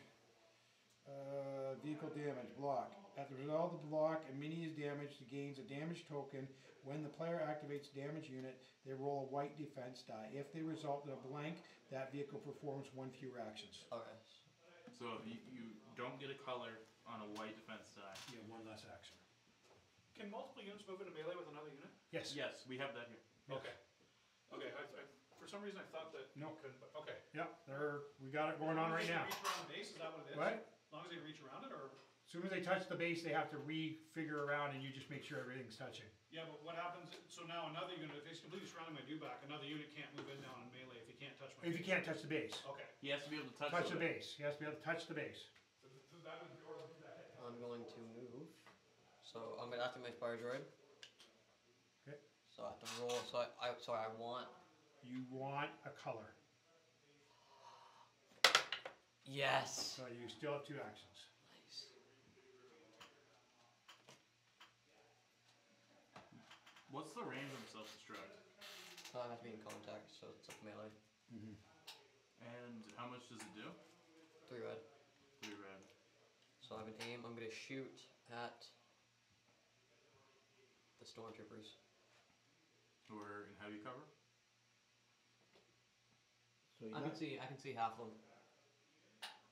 uh, vehicle damage, block. At the result of the block, a mini is damaged, it gains a damage token. When the player activates damage unit, they roll a white defense die. If they result in a blank, that vehicle performs one fewer actions. Okay. So you, you don't get a color on a white defense die. Yeah, one less action. Can multiple units move into melee with another unit? Yes. Yes, we have that here. Okay. Okay, I, I, for some reason I thought that you No. could, but, okay. Yep, they're, we got it going on right now. Reach around the base, is that what it is? What? As long as they reach around it, or, As As soon as they touch the base, they have to re-figure around and you just make sure everything's touching. yeah, but what happens, so now another unit, if it's completely surrounding my dewback, another unit can't move in now in melee if he can't touch my If you base. can't touch the base. Okay. He has to be able to touch, Touch the something. base, he has to be able to touch the base. So th- th- that would, or that, I'm going to move. So I'm gonna activate my Spider Droid. Okay. So I have to roll. So I, I sorry, I want. You want a color, Yes. so you still have two actions. Nice. What's the range of self-destruct? Uh, so I have to be in contact, so it's like melee. Mm-hmm. And how much does it do? Three red. Three red. So I have an aim. I'm gonna shoot at the stormtroopers. Or in heavy cover? So you I can see. I can see half of them.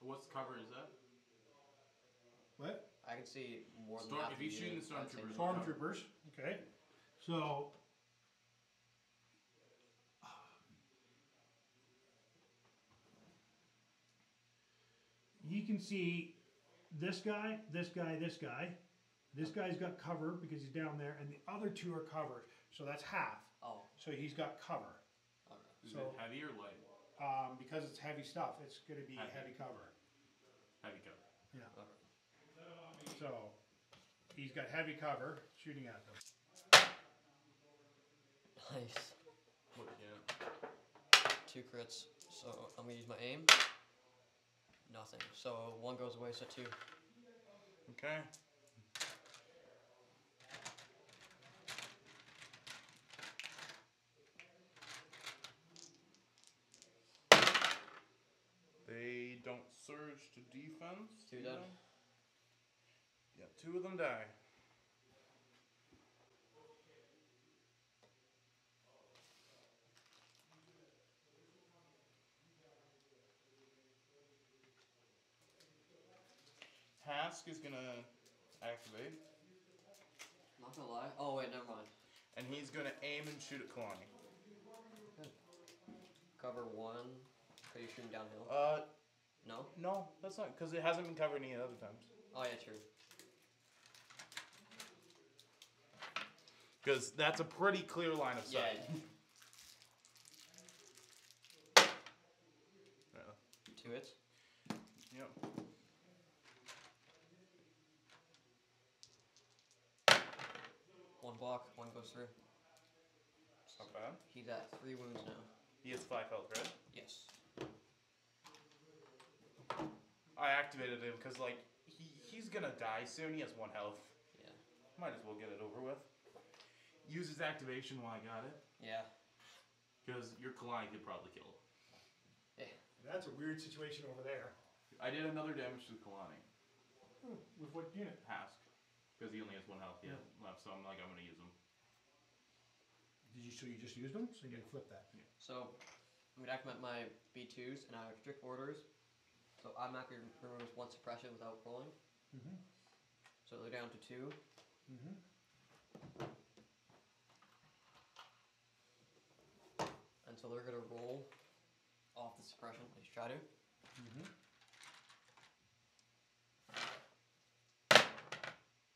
What's the cover is that? What? I can see more than Storm- half. if the you the stormtroopers, more. Stormtroopers, okay. So. You can see this guy, this guy, this guy. This guy's got cover because he's down there, and the other two are covered. So that's half. Oh. So he's got cover. Okay. Is So- it heavy or light? Um, because it's heavy stuff, it's going to be Heavy. heavy cover. Heavy cover. Okay. So he's got heavy cover shooting at them. Nice. Two crits. So I'm gonna use my aim. Nothing. So one goes away. So two. Okay. They don't surge to defense. Two do dead. they? Yeah, two of them die. Task is gonna activate, Not gonna lie. Oh wait, never mind. and he's gonna aim and shoot at Kalani. Cover one. Are you shooting downhill? Uh, No. no, that's not because it hasn't been covered any other times. Oh yeah, true. Because that's a pretty clear line of Yeah. sight. Yeah. Two hits. Yep. Block, one goes through. Not bad. He's at three wounds now. He has five health, right? Yes. I activated him because like he he's gonna die soon. He has one health. Yeah. Might as well get it over with. Use his activation while I got it, Yeah. Because your Kalani could probably kill. him. Yeah. That's a weird situation over there. I did another damage to the Kalani. Hmm, with what unit? Hask. Because he only has one health yet left, so I'm like, I'm gonna use him. Did you, so you just used them? So you can flip that. So I'm gonna activate my B2s and I have strict orders. So automatically removes one suppression without rolling. Mm-hmm. So they're down to two. Mm-hmm. And so they're gonna roll off the suppression. At least try to. Mm-hmm.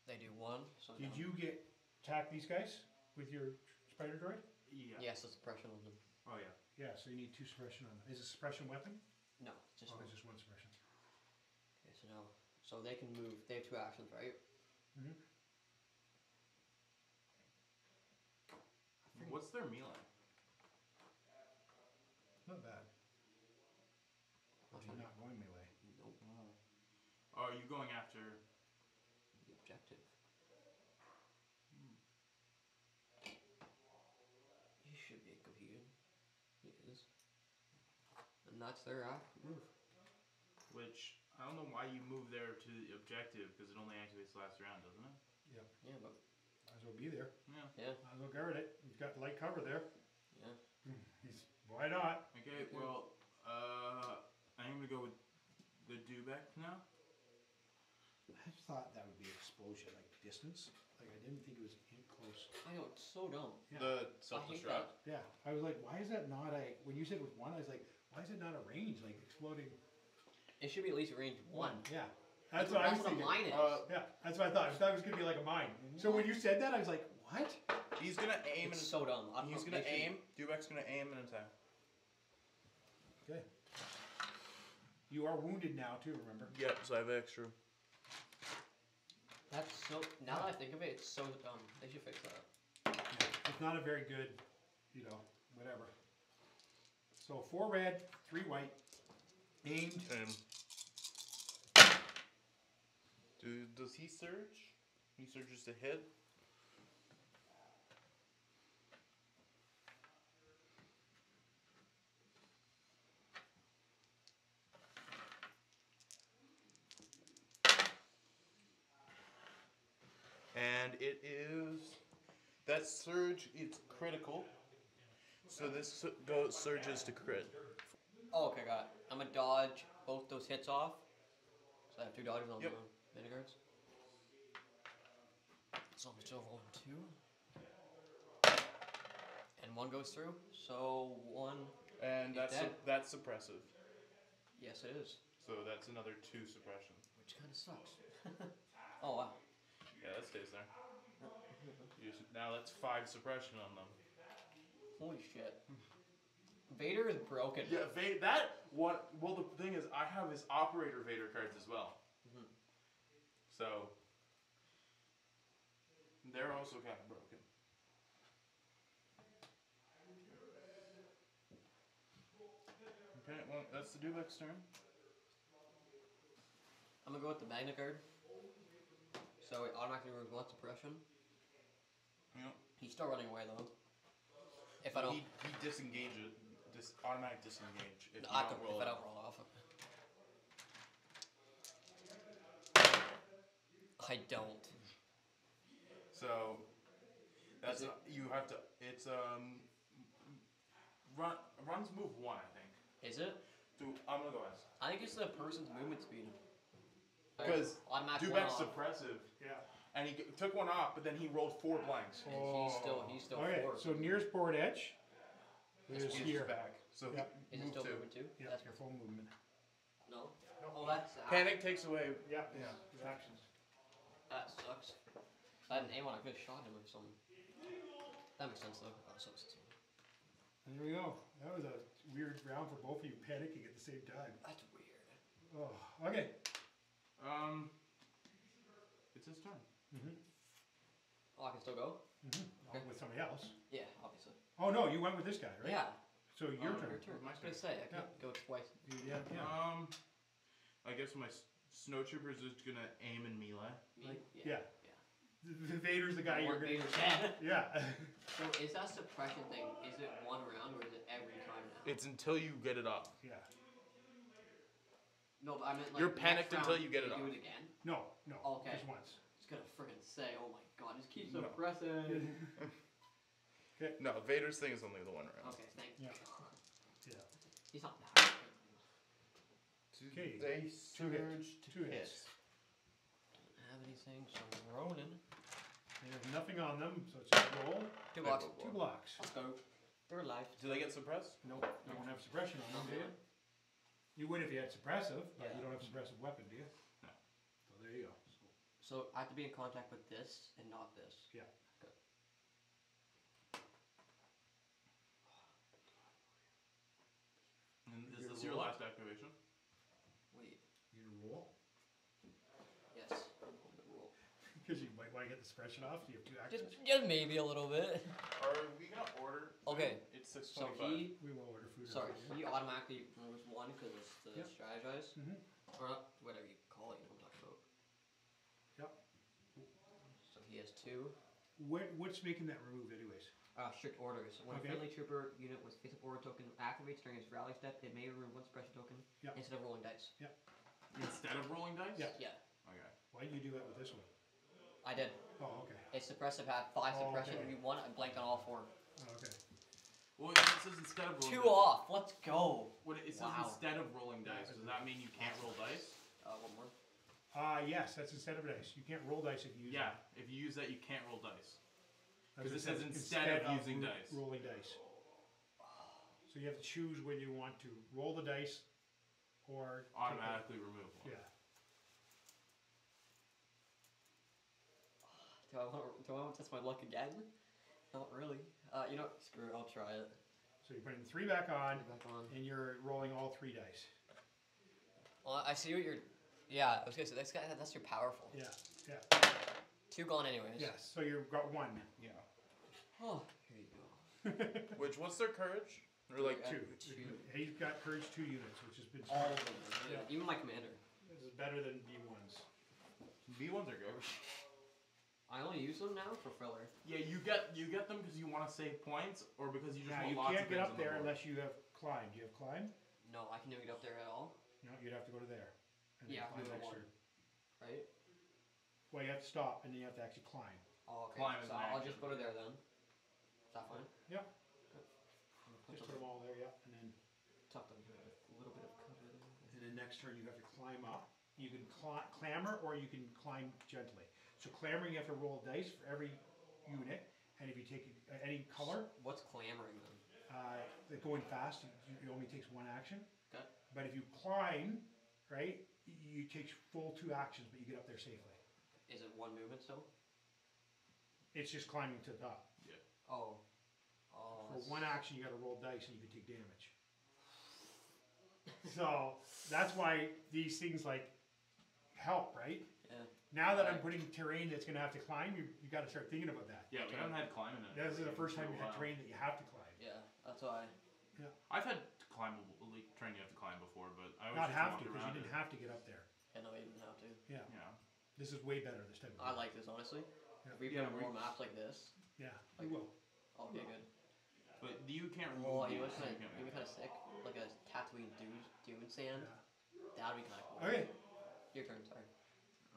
They do one. So Did now- you get attack these guys with your spider droid? Yeah. Yes, the suppression on them. Oh yeah. Yeah, so you need two suppression on them. Is it suppression weapon? No, just oh, one. it's just one suppression. Okay, so now, so they can move. They have two actions, right? Mm-hmm. What's their melee? Not bad. But you're not going melee. Nope. Oh, are you going after? The objective. He should be cohesion. He is. And that's their move. Which I don't know why you move there to the objective because it only activates last round, doesn't it? Yeah, Yeah, but Might as well be there. Yeah. yeah, Might as well guard it. You've got the light cover there. yeah. He's why not? Okay. Well, uh, I'm gonna go with the Dewback now. I thought that would be explosion, like distance. Like I didn't think it was in close. I know it's so dumb. Yeah. The I self-destruct. that. Yeah, I was like, why is that not a? When you said it was one, I was like, why is it not a range? Like exploding. It should be at least range one. Yeah, that's, what I was thinking. mine is. Uh, Yeah, that's what I thought. I thought it was gonna be like a mine. So when you said that, I was like, what? He's gonna aim it's and so dumb. I don't he's gonna they should- aim. Dubek's gonna aim and attack. Okay. You are wounded now too. Remember? Yep. So I have extra. That's so. Now that I think of it, it's so dumb. They should fix that. It's not a very good, you know, whatever. So four red, three white, aimed. Aim. Do does he surge? He surges to hit. And it is that surge. It's critical. So this goes surges to crit. Oh, okay, got it. I'm gonna dodge both those hits off. So I have two dodges on Yep. the mini guards. So I'm still rolling two. And one goes through. So one. And that's su- that's suppressive. Yes, it is. So that's another two suppression. Which kind of sucks. oh wow. Yeah, that stays there. You s- now that's five suppression on them. Holy shit. Vader is broken. Yeah, Va- that what? Well, the thing is, I have his operator Vader cards as well. Mhm. So they're also kind of broken. Okay, well that's the Dewback's turn. I'm gonna go with the Magna Guard. So it automatically removes suppression. Yep. He's still running away though. If I don't, he, he disengages, dis, automatic disengage if you I don't can, roll. if I don't roll off. I don't. So that's a- you have to. It's um run runs move one I think. Is it? Do I'm gonna go ask I think it's the person's movement speed. Like, because automatic one Dewback's off, suppressive Yeah. And he g- took one off, but then he rolled four blanks. and he's still he's still Okay, four. so nearest board edge is He's here. back. So Yeah. is it move still two. movement two? Yeah, That's your full movement. no. Oh, that's Panic takes away. Yeah, Yeah. his actions. That sucks. If I had an aim on, I could have shot him or something. That makes sense though. Oh, so it's- There we go. That was a weird round for both of you panicking at the same time. That's weird. Oh, okay. Um, it's his turn. Mm-hmm. Oh, I can still go. Mm-hmm. Okay. with somebody else. Yeah, obviously. Oh no, you went with this guy, right? Yeah. So your Oh, turn. Your turn. My I was gonna turn. say I can't go twice. You- Yeah, yeah. Um, I guess my s- snow trooper is just gonna aim and melee. Me? Like, yeah. yeah. The Vader's the guy I you're gonna. Vader's head. Yeah. So is that suppression thing? Is it one round or is it every time now? It's until you get it off. yeah. no, but I meant like. You're next panicked until you get it it Do it again. No, no. Okay. Just once. It's gonna friggin' say, oh my god, just keep No. suppressing. No, Vader's thing is only the one round. Okay, thank you. Yeah. Yeah. He's not that. Okay. They Two hits. surge to Two hit. hits. Don't have anything, so I'm rolling. There's nothing on them, so it's a roll. Two They blocks. go Two blocks. Let's go. They're alive. Do they get suppressed? Nope. You don't have suppression on them, do you? You would if you had suppressive, but you don't have suppressive weapon, do you? No. So there you go. So I have to be in contact with this and not this. Yeah. Good. And is this your last activation? Wait. You gonna roll? Yes. I'm going to roll. Because you might want to get the suppression off. Do you have two actions? Just, just maybe a little bit. Are we gonna order? Okay. It's six So twenty-five. he, we won't order food. sorry, he automatically removes one because it's the Yep. strategize, Mm-hmm. or whatever you call it. You know what I'm talking about. Yep. So he has two. What, what's making that remove, anyways? Uh, strict orders. When Okay. a friendly trooper unit with face-up order token activates during its rally step, it may remove one suppression token Yep. instead of rolling dice. Instead of rolling dice? Yeah. Yeah, Okay. Why did you do that with this one? I did. Oh, okay. Its suppressive had five Oh, suppression okay. and we won. I blanked on all four. Oh, okay. Well, it says instead of rolling Two dice. off. Let's go. What it says Wow. instead of rolling dice. Does that mean you can't roll dice? Uh, one more. Uh, yes, that's instead of dice. You can't roll dice if you use Yeah. it. If you use that, you can't roll dice. That's 'Cause it what says instead of using ro- dice. Rolling dice. So you have to choose when you want to roll the dice or Automatically remove one. Yeah. Do I want? Do I want to test my luck again? Not really. Uh, you know, screw it. I'll try it. So you're putting three back on, back on. and you're rolling all three dice. Well, I see what you're. Yeah, I was gonna say that's got- that's your powerful. Yeah. Yeah. Two gone anyways. Yes. So you've got one. Yeah. Oh, here you go. Which what's their courage? Or like Uh, two. two. He's got courage two units, which has been All of them. Yeah. Even my commander. This is better than B ones. B ones are good. I only use them now for filler. Yeah, you get you get them because you want to save points or because you just Now want you lots can't of get things up on the there board. unless you have climb. Do you have climb? No, I can never get up there at all. No, you'd have to go to there. And then Yeah, climb do the next one. Right? Well, you have to stop and then you have to actually climb. Oh, okay. Climb is so an I'll action. just put it there then. Is that fine? Yeah. Good. I'm gonna Just Put put them, them all there, yeah. And then, tuck them here with a little bit of cover there. and then next turn you have to climb up. You can cli- clamber or you can climb gently. So clambering, you have to roll dice for every unit. And if you take uh, any color, What's clamoring then? uh, that going fast, it, it only takes one action. Okay. But if you climb, right, you take full two actions, but you get up there safely. Is it one movement still? It's just climbing to the top. Oh. Oh. For oh, that's- one action, you got to roll dice and you can take damage. so that's why these things like help, right? Yeah. Now that I'm Right. putting terrain that's going to have to climb, you you got to start thinking about that. Yeah, we haven't had climbing in it. This is the first time for a you had terrain that you have to climb. Yeah. That's why. I've had to climb like train you have to climb before, but I always Not just have walk to because you around didn't it. have to get up there. I know you didn't have to. Yeah, Yeah. this is way better this time. of I like this honestly. Yeah. If we Yeah, put we- more maps like this, Yeah, we will. I'll be good. But you can't remove. Well, you know these, what's so kind you of, can't be kind of sick? Like a Tatooine dude, dune sand. Yeah. That'd be kind of cool. Okay, Your turn. Sorry.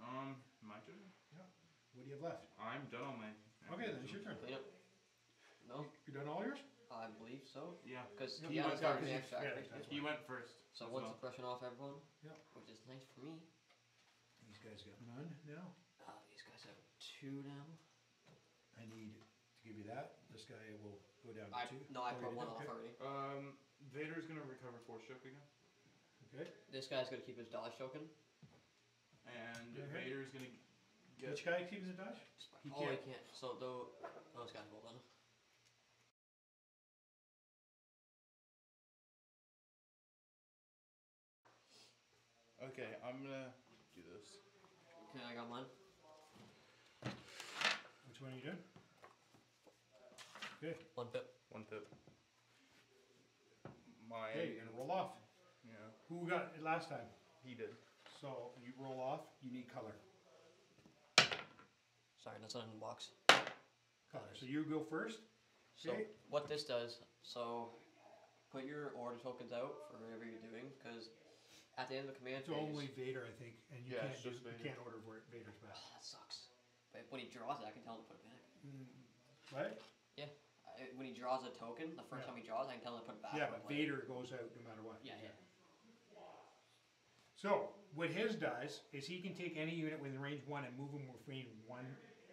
Um, my turn. Yeah. what do you have left? I'm done on my. Okay, then it's your turn. Clean up. No, You done all yours? I believe so. Yeah. Because Yep. yeah, Yeah, that's already because the yeah, activation. He went first. So as one well. suppression off everyone. Yep. Which is nice for me. These guys got none now. Uh, these guys have two now. I need to give you that. This guy will go down to two. no, I Oh, you put did? one off Okay. already. Um, Vader's gonna recover force choke again, Okay. This guy's gonna keep his dodge token. and Okay. Vader's gonna get. Which guy keeps a dodge? He oh, can't. he can't. So though, those guys roll then. Okay, I'm gonna do this. Okay, I got mine. Which one are you doing? Okay. One pip. One pip. My. Okay, you're roll off. Yeah, Who got it last time? he did. So you roll off. You need color. Sorry, that's not in the box. Color. So you go first. So Okay. what this does, so put your order tokens out for whatever you're doing, because at the end of the command It's phase, only Vader, I think, and you Yeah, can't it's do, just you Vader. can't order for Vader's back. Oh, that sucks. But when he draws it, I can tell him to put it back. Mm-hmm. Right? I, when he draws a token, the first Yeah. time he draws, I can tell him to put it back. Yeah, but play. Vader goes out no matter what. Yeah, yeah. So what his does is he can take any unit within range one and move them within one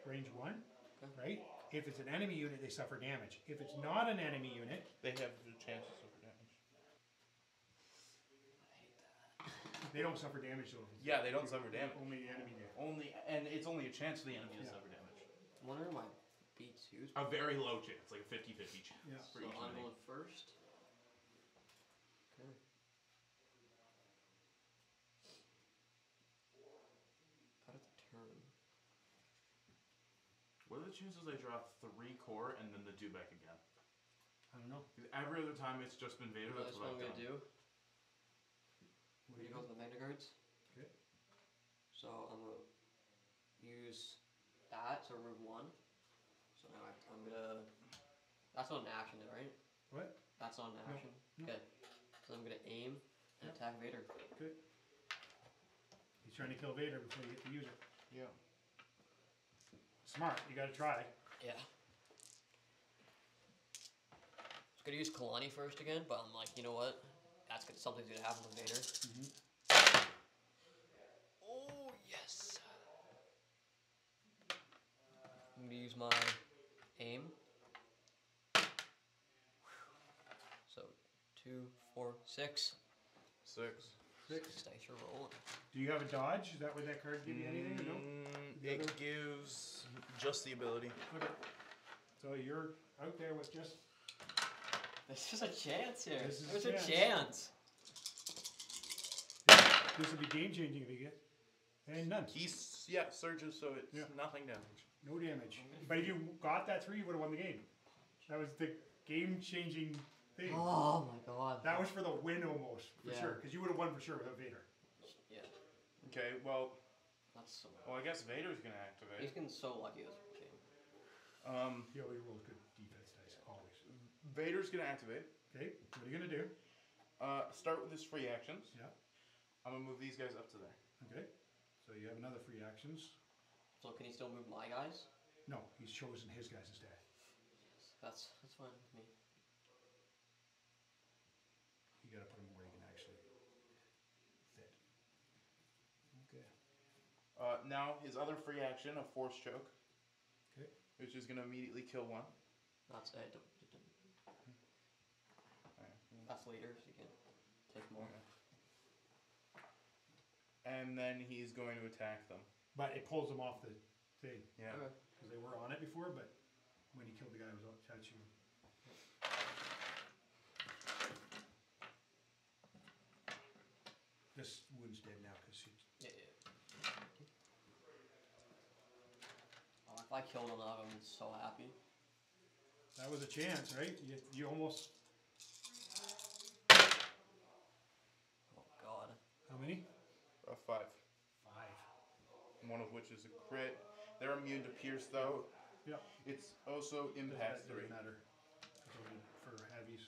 range one, Okay. right? If it's an enemy unit, they suffer damage. If it's not an enemy unit, They have the chances of damage. They don't suffer damage. though. Yeah, they don't suffer damage. Only the enemy do. Only, and it's only a chance for the enemy to Yeah. suffer damage. I'm wondering why B2's. A very low chance, like a 50-50 chance. Yeah. For So each I'm enemy. going first. Okay. Out of the turn. What are the chances I draw three core and then the dewback again? I don't know. 'Cause Every other time it's just been Vader. That's that's what what I'm I've gonna done. do. We're gonna go with the Magna Guards. Okay. So I'm gonna use that to remove one. So now I, I'm gonna. That's not an action, though, right? What? That's not an action. no. Okay. So I'm gonna aim and Yep. attack Vader. Good. He's trying to kill Vader before you get to use it. Yeah. Smart. You got to try. Yeah. I was gonna use Kalani first again, but I'm like, you know what? That's gonna, something's gonna happen with Vader. Mm-hmm. Oh yes. I'm gonna use my aim. So two, four, six. Six. Six. Six dice are rolling. Do you have a dodge? Is that what that card give you anything? or No. Mm, The other- it gives just the ability. Okay. So you're out there with just This is a chance here. This is a There's a chance. chance. this would be game changing if you get and none. He's yeah surges, so it's Yeah. nothing damage. No damage. But if you got that three, you would have won the game. That was the game changing thing. Oh my god. That was for the win almost, for Yeah. sure. Because you would have won for sure without Vader. Yeah. Okay, well, That's so. well I guess Vader's gonna activate. He's activate. getting so lucky this game. Um, He always rolls good defense dice, always. Vader's gonna activate. Okay, what are you gonna do? Uh, start with his free actions. Yeah. I'm gonna move these guys up to there. Okay. So you have another free actions. So can he still move my guys? No, he's chosen his guys instead. That's that's fine with me. You gotta put him where he can actually fit. Okay. Uh, now his other free action, a force choke. Okay. Which is gonna immediately kill one. That's it. Don't, don't- that's later, so you can take more. And then he's going to attack them. But it pulls them off the thing. Yeah. Okay. Because they were on it before, but when he killed the guy who was on tattoo. This wound's dead now because she. Yeah, yeah. Oh, if I killed him, I'd be so happy. That was a chance, right? You, you almost. Oh god. How many? A five. Five. One of which is a crit. They're immune to pierce though. Yep. It's also impact Doesn't, three. doesn't matter. For heavies.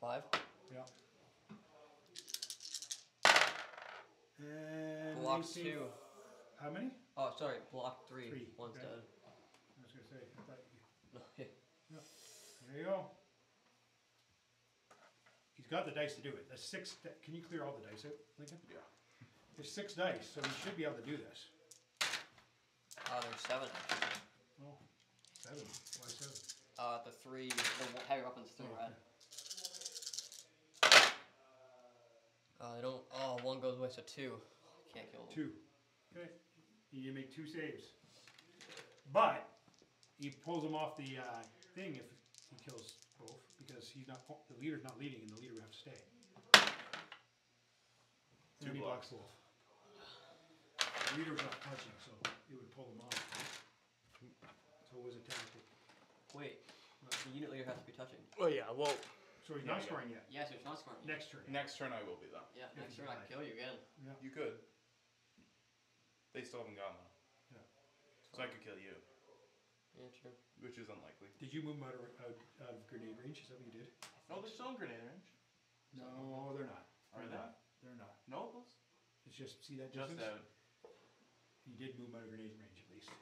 Five. Yeah. And Block they say- two. How many? Oh, sorry. Block three. Three, One's okay. dead. I was gonna say. I thought you, No, yeah. there you go. He's got the dice to do it. That's six. Can you clear all the dice out, Lincoln? Yeah. There's six dice, so he should be able to do this. Uh, there's seven. actually. Oh, seven. Why seven? Uh, the three, the wa- heavy weapons, three Oh, red. Uh, I don't. Oh, one goes away, so two. Can't kill them. Two. Okay. You make two saves. But he pulls him off the uh, thing if he kills both because he's not the leader's not leading and the leader would have to stay. Two and he blocks. blocks both. The leader's not touching, so it would pull him off. So it was a tactic. Wait, the unit leader has to be touching. Oh yeah. Well, So he's Yeah, not yeah. scoring yet. Yes, it's not scoring. Next turn. next turn I will be though. Yeah, next turn I can kill you again. Yeah, You could. They still haven't gone though. Yeah. So I could kill you, Yeah, true. Which is unlikely. Did you move him out of, out, out of grenade range? Is that what you did? No, oh, they're still in grenade range. No, they're not. Are They're they? not. They're not. No, those It's just see that just distance. out. You did move him out of grenade range at least.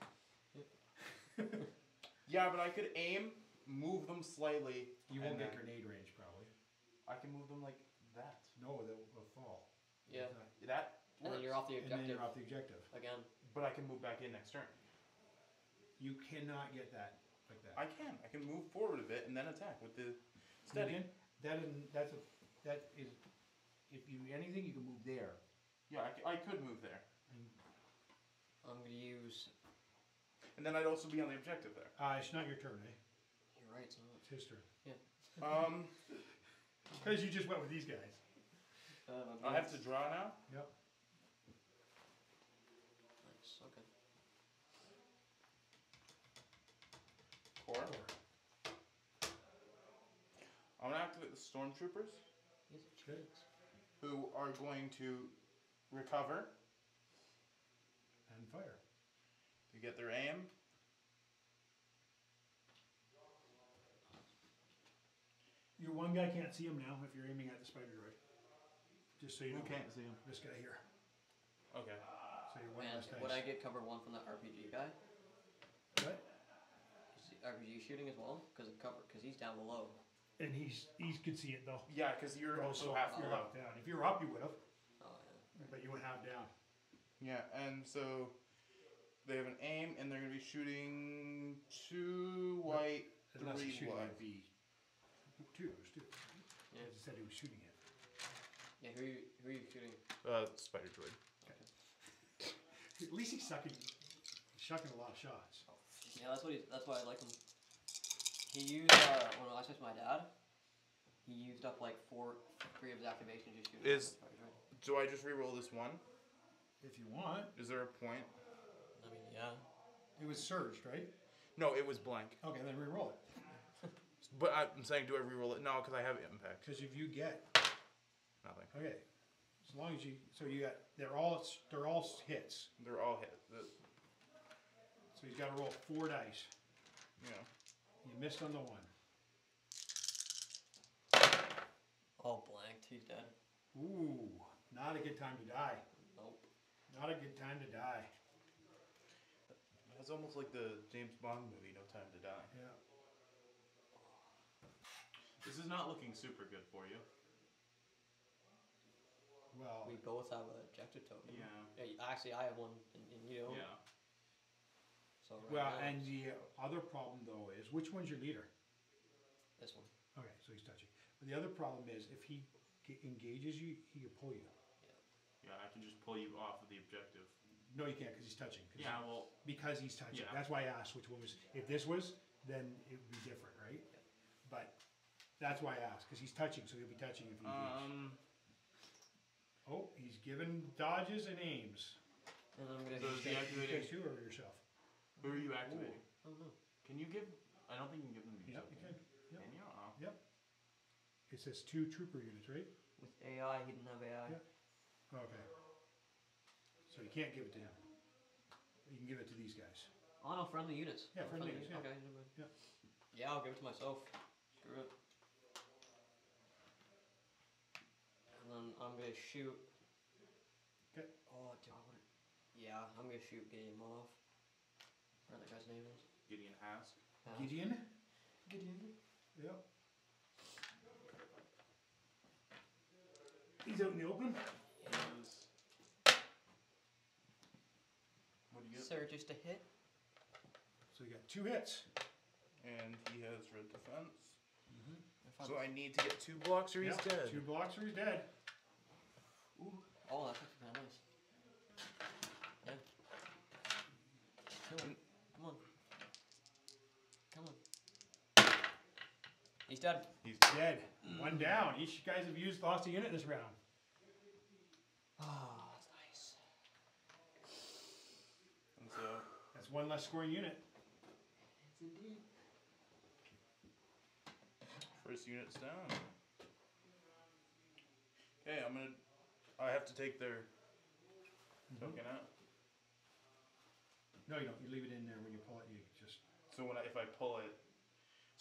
Yeah, but I could aim, move them slightly. You and won't get then- grenade range probably. I can move them like that. No, they'll, they'll fall. Yeah. It's not- That. And then you're off the And then objective you're off the objective. again. But I can move back in next turn. You cannot get that like that. I can. I can move forward a bit and then attack with the steady. Again, That isn't, that's a, that is, if you, anything, you can move there. Yeah, I, c- I could move there, I'm gonna use. and then I'd also be on the objective there. Uh, it's not your turn, eh? You're right. It's not. It's his turn. Um, Because you just went with these guys. Uh, I have to draw now. Yep. Nice. Okay. Core. I'm gonna activate the stormtroopers, These are Okay. who are going to recover And fire. to get their aim. Your one guy can't see him now if you're aiming at the spider droid. Just so you know. can't see him? This guy here. Okay. So you're one And less would I get cover one from the RPG guy? What? Is the RPG shooting as well? Because of cover, because he's down below. And he's, he could see it though. Yeah, because you're You're also also half you're below. half down. If you were up, you would have, Oh yeah. but you went half down. Yeah, and so they have an aim, and they're gonna be shooting two white, Unless he's three shooting white. at Two, it was two. Yeah. He said he was shooting it. Yeah. Who are you, who are you shooting? Uh, spider droid. At least he's sucking, he's sucking a lot of shots. Yeah, that's what he. That's why I like him. He used uh, when I switched my dad. He used up like four, three of his activations just shooting. Is- at the? Do I just re-roll this one? If you want. Is there a point? I mean, yeah. It was surged, right? No, it was blank. Okay, then re-roll it. But I'm saying, do I re-roll it? No, because I have impact. Because if you get Nothing. okay, as long as you so you got they're all they're all hits. They're all hit. The, So he's got to roll four dice. you know. You missed on the one. All blanked. He's dead. Ooh, not a good time to die. Nope. Not a good time to die. That's almost like the James Bond movie, No Time to Die. Yeah. This is not looking super good for you. Well, We both have an objective token. Yeah. Yeah, actually, I have one, and, and you don't. Yeah. So right well, now, and the other problem though is which one's your leader? this one. Okay, so he's touching. But the other problem is if he ge- engages you, he can pull you. Yeah, I can just pull you off of the objective. No, you can't because he's touching. 'cause Yeah, well, because he's touching. Yeah. That's why I asked which one was. If this was, then it would be different, right? But that's why I asked because he's touching, so he'll be touching if he engages. um, oh, he's given dodges and aims. And I'm gonna. So is he You activating? guys two or yourself? Who are you activating? oh no. Can you give? I don't think you can give them to Yep, yourself. you can. Yep. Can you? Oh. Yep. It says two trooper units, right? With AI, he didn't have AI. Yeah. Oh, okay. So you can't give it to him. You can give it to these guys. Oh no, friendly units. Yeah, Oh, friendly units, yeah. Okay, never mind. Yeah. Yeah, I'll give it to myself. Screw it. And then I'm gonna shoot. Okay. Oh, do I want to? Yeah, I'm gonna shoot game off. Whatever that guy's name is. Gideon Hask. Uh, Gideon? Gideon. Yep. He's out in the open. Is- What do you get? Sir, just a hit. So you got two hits. And he has red defense. If I'm- So I need to get two blocks or he's Yep, dead. Two blocks or he's dead. Oh, that's actually kind of nice. Yeah. Kill him. Come on. Come on. He's dead. He's Dead. One down. Each guys have used lost a unit this round. Ah, that's nice. and so That's one less scoring unit. It's indeed. First unit's down. Okay, I'm gonna. I have to take their token out. No, you don't. You leave it in there when you pull it. You just So when I, if I pull it,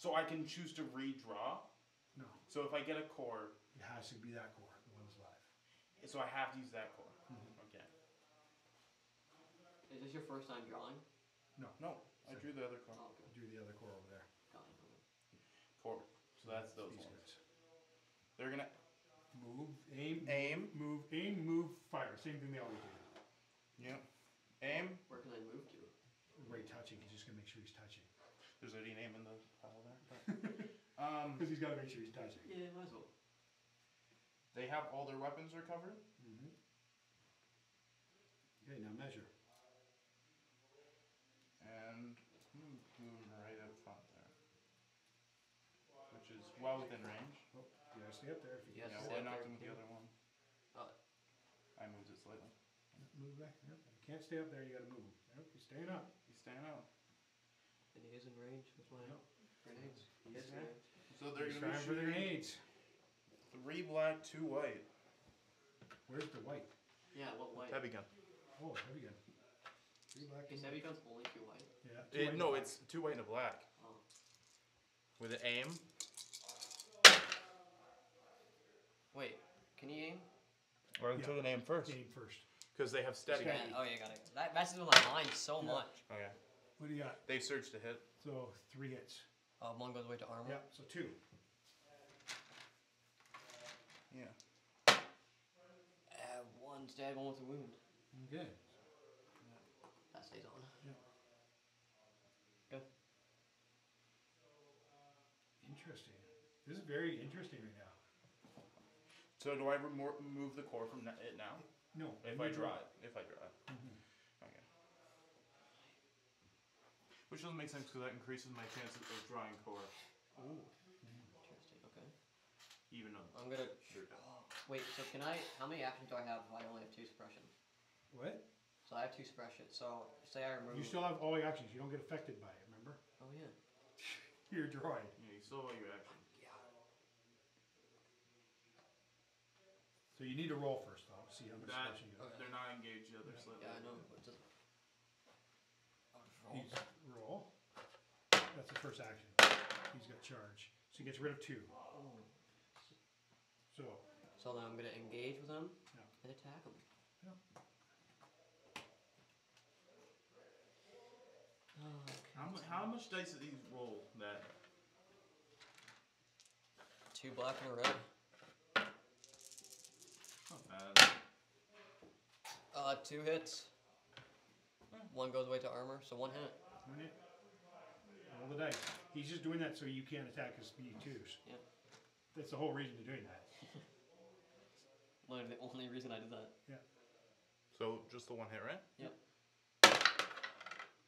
so I can choose to redraw. no. So if I get a core, It has to be that core, the one that's live. so I have to use that core. Mm-hmm. Okay. Is this your first time drawing? No, No, I drew the other core. Oh, okay. Do the other core over there. Got it. Core. So that's those These ones. guys. They're gonna Move, aim, aim. move, aim, move, fire. Same thing they always do. Yep. Aim. Where can I move to? Right touching. He's just gonna make sure he's touching. There's already name in the pile there. But, um, Because he's got to make sure he's touching. Yeah, might as well. they have all their weapons recovered. Mm-hmm. Okay, now measure. And move right out front there. Which is well within range. Oh, you gotta stay up there. If you Yes. Yeah, stay well, I up knocked there, him with the too. other one. Oh. I moved it slightly. Move back. Yep. You can't stay up there. You gotta move. Yep, you're staying up. He's staying out. And he is in range with my Yep. Grenades. He He's is in in. So they're He's gonna be trying for the shooting grenades. three black, two white. Where's the white? Yeah, what white? Heavy gun. Oh, heavy gun. Three black. Is and heavy white. guns only two white? Yeah. two It, white no, black. it's two white and a black. Oh. With an aim. Wait, can you aim? Or Yeah. took an aim first. Aim first. Because they have steady. Steady. Yeah, oh yeah, got it. That messes with my mind so Yeah. much. Okay. What do you got? They searched to hit. So three hits. Uh, one goes away to armor. Yeah. So two. Yeah. Uh, one's dead, one with a wound. Okay. That stays on. Yeah. Go. Interesting. This is very interesting right now. So do I remo- remove the core from na- it now? No. If I draw it. If I draw it. Mhm. Okay. Which doesn't make sense because that increases my chances of drawing core, Ooh. Interesting. Okay. even though I'm gonna. they're. Wait. So can I? How many actions do I have if I only have two suppression? What? So I have two suppression. So say I remove. You still have all your actions. You don't get affected by it. Remember? Oh yeah. You're drawing. Yeah, you still have all your actions. Yeah. So you need to roll first, though. See how much That suppression you got. Okay. they're not engaged yet. They're slightly. Yeah, I know. But just. I'll just roll. He's roll. That's the first action. He's got charge. So he gets rid of two. Oh. So So then I'm gonna engage with him Yeah. and attack him. Yeah. Okay. How, mu- how much dice do these roll? That Two black and a red. not bad. Uh, two hits. One goes away to armor, so one hit. one hit. Roll the dice. He's just doing that so you can't attack his B2s. Yep. That's the whole reason to doing that. Literally the only reason I did that. Yeah. So just the one hit, right?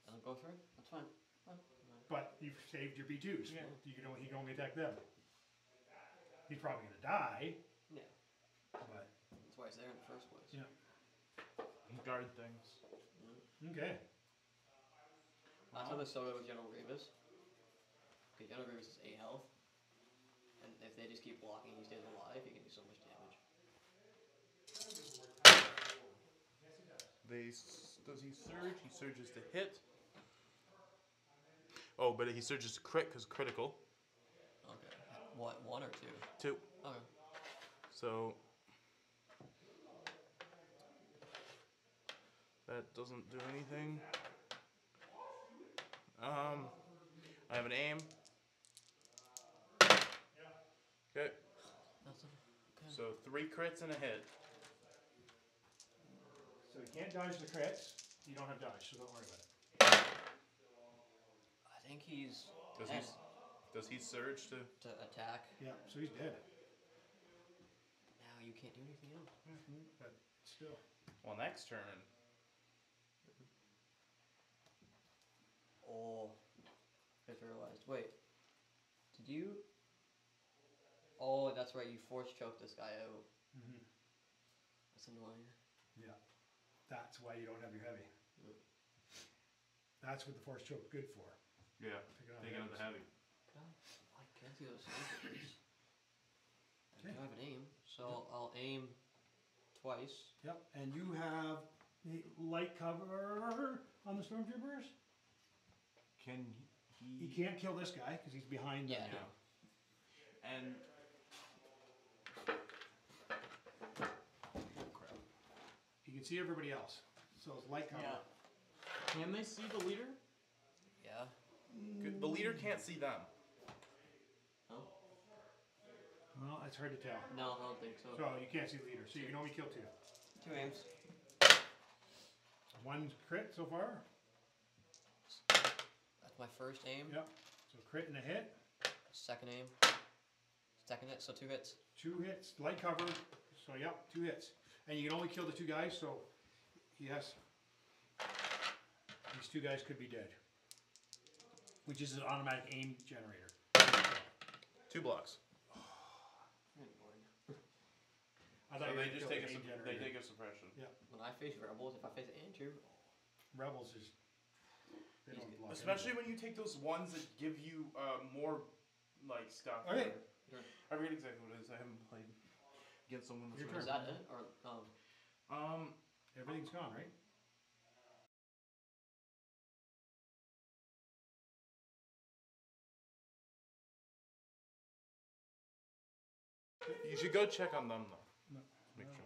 Doesn't go through. That's fine. Fine. But you've saved your B2s. Yeah. You can only, he can only attack them. He's probably gonna die, Yeah. but That's why it's there in the first place. Yeah. Guard things. Mm-hmm. okay. That's how the soda with General Grievous. Is A health. And if they just keep blocking, he stays alive, he can do so much damage. They does he surge? He surges to hit. Oh, but he surges to crit because critical. Okay. What, one or two? Two. Okay. So that doesn't do anything. Um, I have an aim. Okay, That's a, so three crits and a hit. So you can't dodge the crits. You don't have dodge, so don't worry about it. I think he's Does he? dead Does he surge to? to attack. Yeah, so he's dead. Now you can't do anything else. Mm-hmm. But still. Well, next turn. Oh. I just realized. Wait. Did you. Oh, that's right, you force choke this guy out. hmm That's annoying. Yeah. That's why you don't have your heavy. Mm. That's what the force choke good for. Yeah. Pick it up. Taking out the heavy. God, I can't see those stormtroopers. I do Okay. have an aim, so I'll aim twice. Yep, and you have the light cover on the stormtroopers. Can He He can't kill this guy because he's behind. Yeah. them. And can see everybody else, so it's light cover. Yeah. Can they see the leader? Yeah. Good- the leader can't see them. No. Well, it's hard to tell. No, I don't think so. So you can't see the leader, so you can only kill two. Two aims. One crit so far. That's my first aim. Yep. So crit and a hit. Second aim. Second hit, so two hits. Two hits, light cover. So yep, two hits, and you can only kill the two guys. So yes, these two guys could be dead, which is an automatic aim generator. Two blocks. I So thought you they were just gonna take a kill sup- the aim they generator. take a suppression. When I face rebels, if I face Andrew, Rebels is. They don't block Especially when you take those ones that give you uh, more like stuff. Okay. I forget exactly what it is. I haven't played against someone. Your that's is that it? Or um, Um, Everything's gone, right? you should go check on them though. No. Make sure.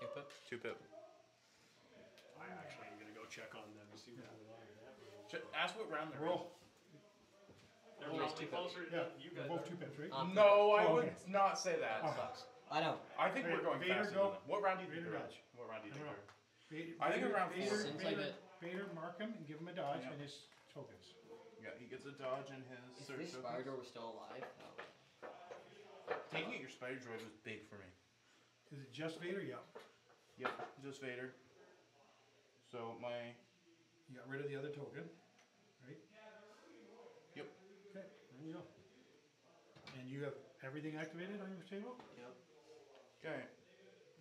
two pip. Two pip. I actually am gonna go check on them to see what's going on. Ch- ask what round they're Roll. They're Always probably two pip. closer Yeah, than you they're guys both are. two pips, right? Um. No, I Oh, would okay. not say that. Oh. Sucks. I know. I think Wait, we're going Vader, faster. go. than them. What round do you think Vader they're dodge. What round do you I think don't they're? Vader, I think around four. Vader, Since I Vader, get- Vader, mark him and give him a dodge Yeah. and his tokens. Yeah, he gets a dodge in his If search this tokens. spider was still alive, no. Taking out your spider droid was big for me. Is it just Vader? Yeah. Yep, just Vader. So my You got rid of the other token, right? Yep. Okay, there you go. And you have everything activated on your table? Yep. okay.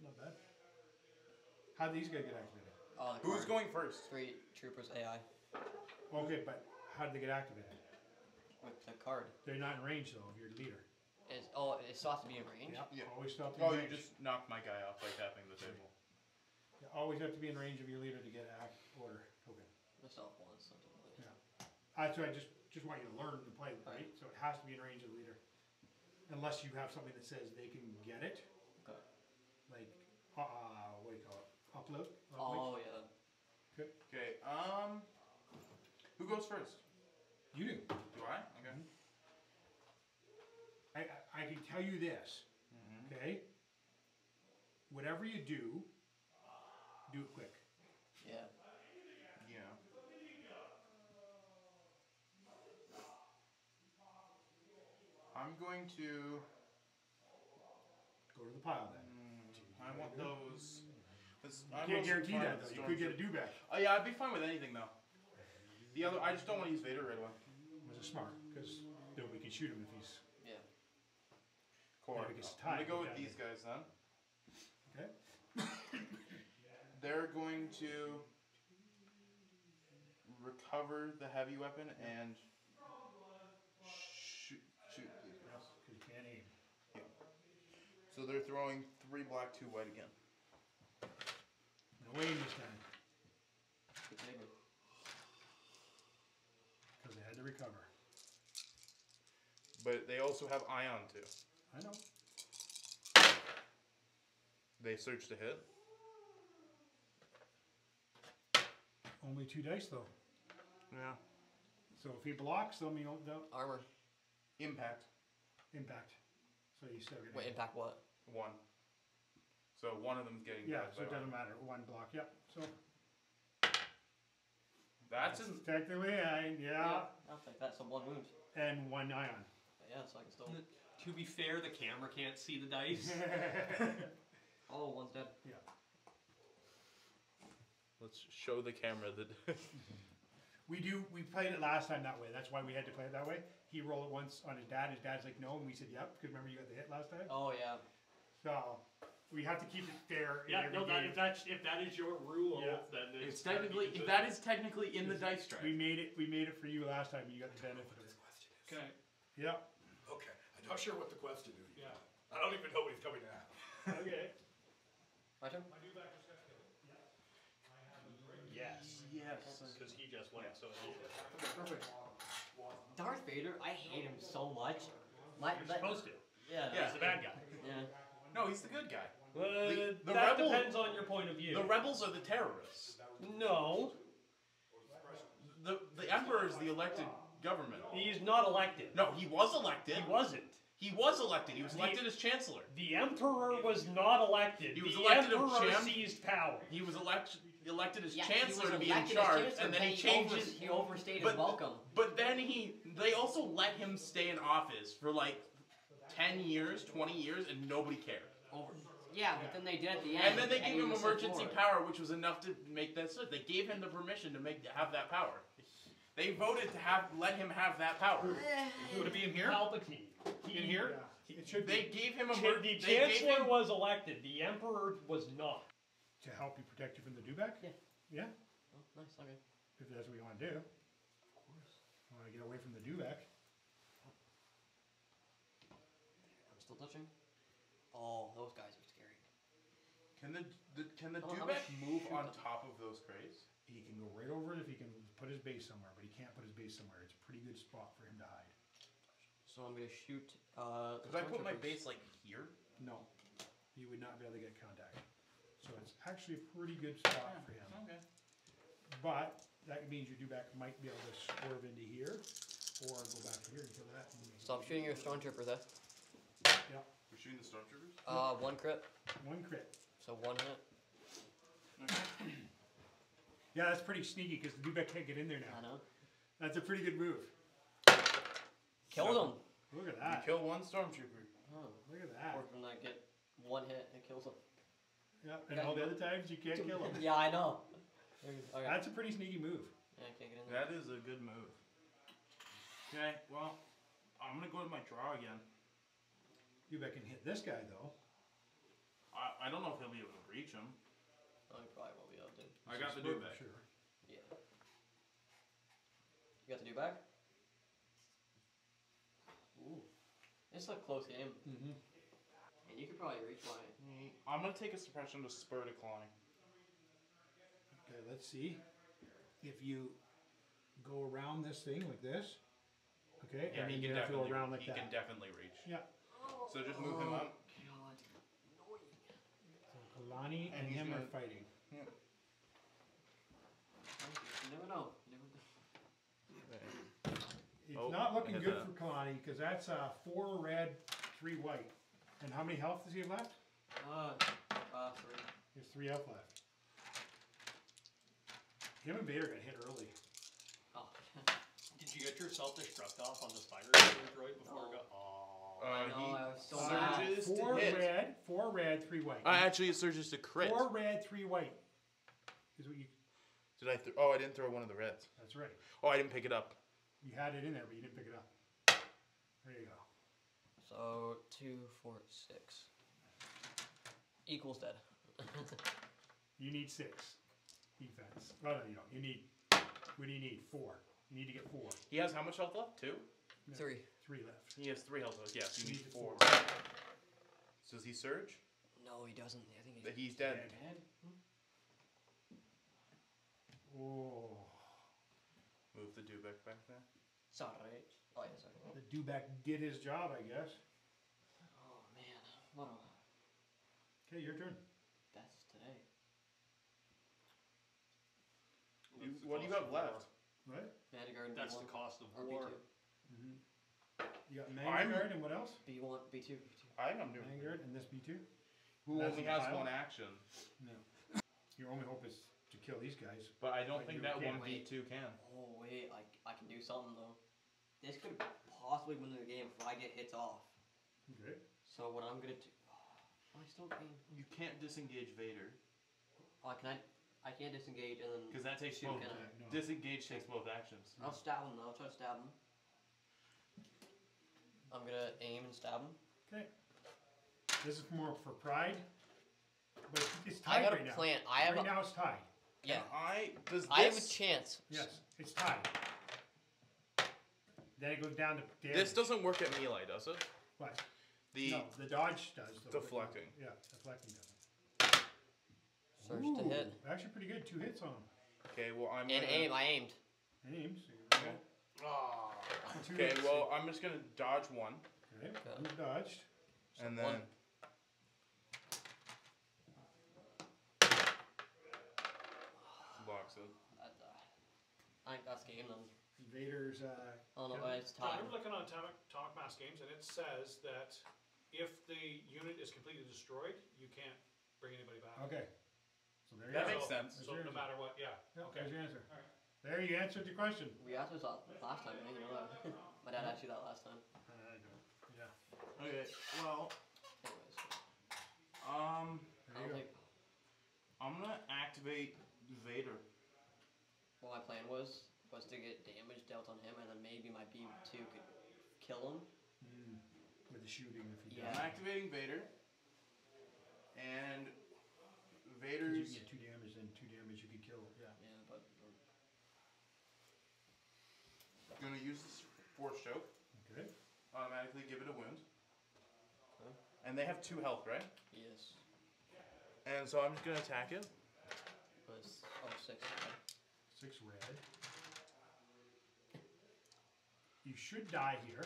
Not bad. How would these guys get activated? Oh, the Who's card. going first? Three troopers AI Okay, but how did they get activated? with the card. They're not in range though of your leader. Is oh, it still has to be in range. Yeah. Yeah. Always stop oh, in Oh, you range. just knocked my guy off by tapping the table. You always have to be in range of your leader to get act order token. Myself once, something like that. That's why I just just want you to learn to play, right? So it has to be in range of the leader, unless you have something that says they can get it, Okay. Like uh, what do you call it? Upload. Oh yeah. Okay. Um, who goes first? You do. Do I? Okay. I, I, I can tell you this, Mm-hmm. okay? Whatever you do, do it quick. Yeah. Yeah. I'm going to. Go to the pile then. I want those. this- You I'm can't guarantee that though. You could get a Stormtrooper. dewback. Oh yeah, I'd be fine with anything though. The other, I just don't want to use Vader right away. Was it smart? Because nobody can shoot him if he's Yeah. Core. Yeah, because I'm gonna tied, go with yeah. these guys then. okay. They're going to recover the heavy weapon and shoot. Shoot. these guys. Because you can't aim. So they're throwing three black, two white again. No aim this time because they had to recover. But they also have ion too. I know. They search to hit. Only two dice though. Yeah. So if he blocks them, you don't, don't Armor. Impact impact. So you still get Wait, impact what? one. So one of them's getting. Yeah, dodged so by it doesn't one. matter. One block. Yep. So That's in. technically, I, yeah, I'll take that. So one wound. and one ion. Yeah, so I can still. To be fair, the camera can't see the dice. Oh, one's dead. Yeah, let's show the camera that. We do. We played it last time that way. That's why we had to play it that way. He rolled it once on his dad. His dad's like, no, and we said, yep, because remember you got the hit last time. Oh yeah. So we have to keep it fair. Yeah, every no, that, if that's if that is your rule, Yeah. then It's gotta be technically considered. that is technically in the dice strike. We made it. We made it for you last time. You got the benefit of this it. Okay, Yep. Okay, I'm not sure what the question is. yeah. I don't even know what he's coming at. Okay. My turn. Yes. Yes. Because he just went, so initiative. Perfect. Darth Vader, I hate him so much. My, You're that- supposed to. yeah. Yeah, he's the bad guy. Yeah. No, he's the good guy. Well, The- the that rebel- depends on your point of view. The rebels are the terrorists. no, The the emperor is the elected government. he's not elected. No, he was elected. He wasn't. He was elected. He was The- elected as chancellor. The emperor was not elected. He was the elected as emperor champ- seized power. He was elect, elected as Yeah, he chancellor was to be in elected as charge, chancellor, and then he he changed over- he overstayed his welcome. But then he, they also let him stay in office for like ten years, twenty years, and nobody cared. Over. Yeah, but then they did at the end. And then they gave him emergency Lord. power, which was enough to make that switch. They gave him the permission to make have that power. They voted to have let him have that power. Would it be in here? Palpatine. He, In here? It should They be gave him a Cha- the chancellor him was elected. The emperor was not. to help you protect you from the dewback. Yeah. Yeah, Oh, nice. Okay. if that's what you want to do. Of course. You want to get away from the dewback. I'm oh. still touching. Oh, those guys are scary. Can the, the can the How- how dewback much move shoot on top of those crates? He can go right over it if he can put his base somewhere, but he can't put his base somewhere. It's a pretty good spot for him to hide. So I'm gonna shoot. Uh, the Because I put my stormtroopers. base like here. No, you would not be able to get contact. So it's actually a pretty good spot for him. Okay. But that means your dewback might be able to swerve into here, or go back here and kill that. Stop shooting your stormtrooper there. Yeah, We're shooting the stormtroopers. Uh, one crit. one crit. So one hit. Yeah, that's pretty sneaky because the dewback can't get in there now. I know. That's a pretty good move. Killed him. Look at that. You that. kill one stormtrooper. Oh. Look at that. Or from that get one hit and it kills him. Yeah, and all the other times you can't kill him. yeah, I know. Okay. That's a pretty sneaky move. Yeah, I can't get in there. That is a good move. Okay, well, I'm gonna go to my draw again. Dewback can hit this guy though. I, I don't know if he'll be able to reach him. Oh, he probably won't be able to. I got the Swerve do for Sure. Yeah. You got the dewback? Ooh. It's a close game. Mm-hmm. And you could probably reach my. I'm gonna take a suppression to spur decline. Okay, let's see. If you go around this thing like this, okay, Yeah, and he can you have to go definitely. around like he that. can definitely reach. yeah. So just move him up. God. Annoying. So Kalani and, And him are gonna- fighting. You never know. You never know. It's Oh, not looking good that. for Kalani because that's uh, four red, three white. And how many health does he have left? Uh, uh, three. He has three health left. Him and Vader got hit early. Oh. Did you get yourself destruct off on the spider droid before it got? Oh. Uh, no, he I was so mad. surges to four hit. red, four red, three white. Uh, actually, it surges to crit. Four red, three white. Is what you. Did I? Th- oh, I didn't throw one of the reds. That's right. Oh, I didn't pick it up. You had it in there, but you didn't pick it up. There you go. So two, four, six. Equals dead. You need six defense. Well, no, you don't. You need. What do you need? Four. You need to get four. He has how much health left? Two. Three. Three left. He has three health left. Yes, you You need need four. four. So does he surge? No, he doesn't. I think That he's he's dead. Dead. Hmm? Oh. Move the dewback back there. sorry. Oh yeah, sorry. The dewback did his job, I guess. Oh man, what a Okay, your turn. that's today. You, what do you have left? Right? Vanguard. That's the cost of or war. You got I'm- Vanguard and what else? B one, B two, B two. I am doing. Vanguard and this B2? Who That's only has one action? No. Your only hope is to kill these guys. But I don't But think that can't one V two can. Oh wait, I, I can do something though. This could possibly win the game if I get hits off. Okay. So what I'm gonna do? Oh, I still can. You can't disengage Vader Oh, can I? I can't disengage and then. because that takes shoot, both. can I? No. Disengage takes both actions. I'll stab him though. I'll try to stab him. I'm gonna aim and stab him. Okay. This is more for pride. But it's I tied got a right now. I have right a, now it's tied. yeah. I does this? I have a chance. Yes, it's tied. Then it goes down to damage. This doesn't work at melee, does it? What? The no, the dodge does. The Deflecting. Yeah, deflecting doesn't. Surge to Ooh, hit. Actually, pretty good. Two hits on him. okay. Well, I'm And gonna, aim, I aimed. And aims. So Okay. Ah. Two Okay. hits. Well, I'm just gonna dodge one, Okay, one dodged. and one. then blocks it. Uh, I think that's game then. Vader's. Uh, Oh no, Yeah. it's time. I'm looking on Atomic, Atomic Mass Games, and it says that if the unit is completely destroyed, you can't bring anybody back. okay. So there you That go. makes sense. So no matter what, yeah. Yeah, Okay. There's your answer. Alright. There, you answered the question. We asked this last time, I didn't know that. My dad asked you that last time. Yeah. Okay, well, Anyways, um, There I'll you go. take. I'm gonna activate Vader. What my plan was was to get damage dealt on him, and then maybe my beam two could kill him. Mm, with the shooting, if he Yeah. I'm activating Vader. And does. 'Cause Vader's You can get two damage, two damage you could kill. Yeah. Yeah, but Gonna use this force choke. Okay. Automatically give it a wound. Okay. And they have two health, right? yes, And so I'm just gonna attack it. oh six. Okay. Six red. You should die here.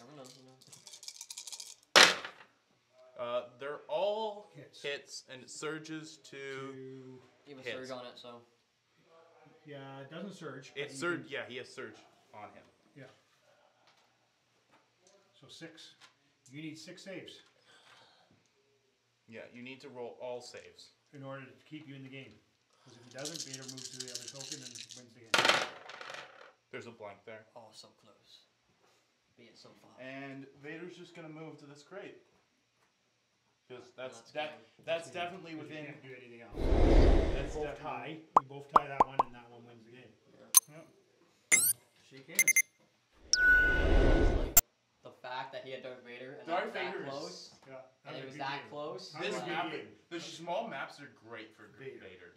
Never know. You know. Uh, they're all Hits. hits, and it surges to. To, You have a Hits. surge on it, so yeah, it doesn't surge. but It's surge. can- Yeah, he has surge on him. Yeah. So six. You need six saves Yeah, you need to roll all saves. in order to keep you in the game. Because if he doesn't, Vader moves to the other token and wins the game. There's a blank there. oh, so close. Be it so far. And Vader's just gonna move to this crate. Because that's That's that. That's game. definitely Because you within. can't do anything else. That's both definitely- tie. You both tie that one, and that one wins the game. Shake hands. Like, the fact that he had Darth Vader and Darth that was Vader that is- close, Yeah. and it was that game. close. That This was map, the small maps are great for Vader. Vader.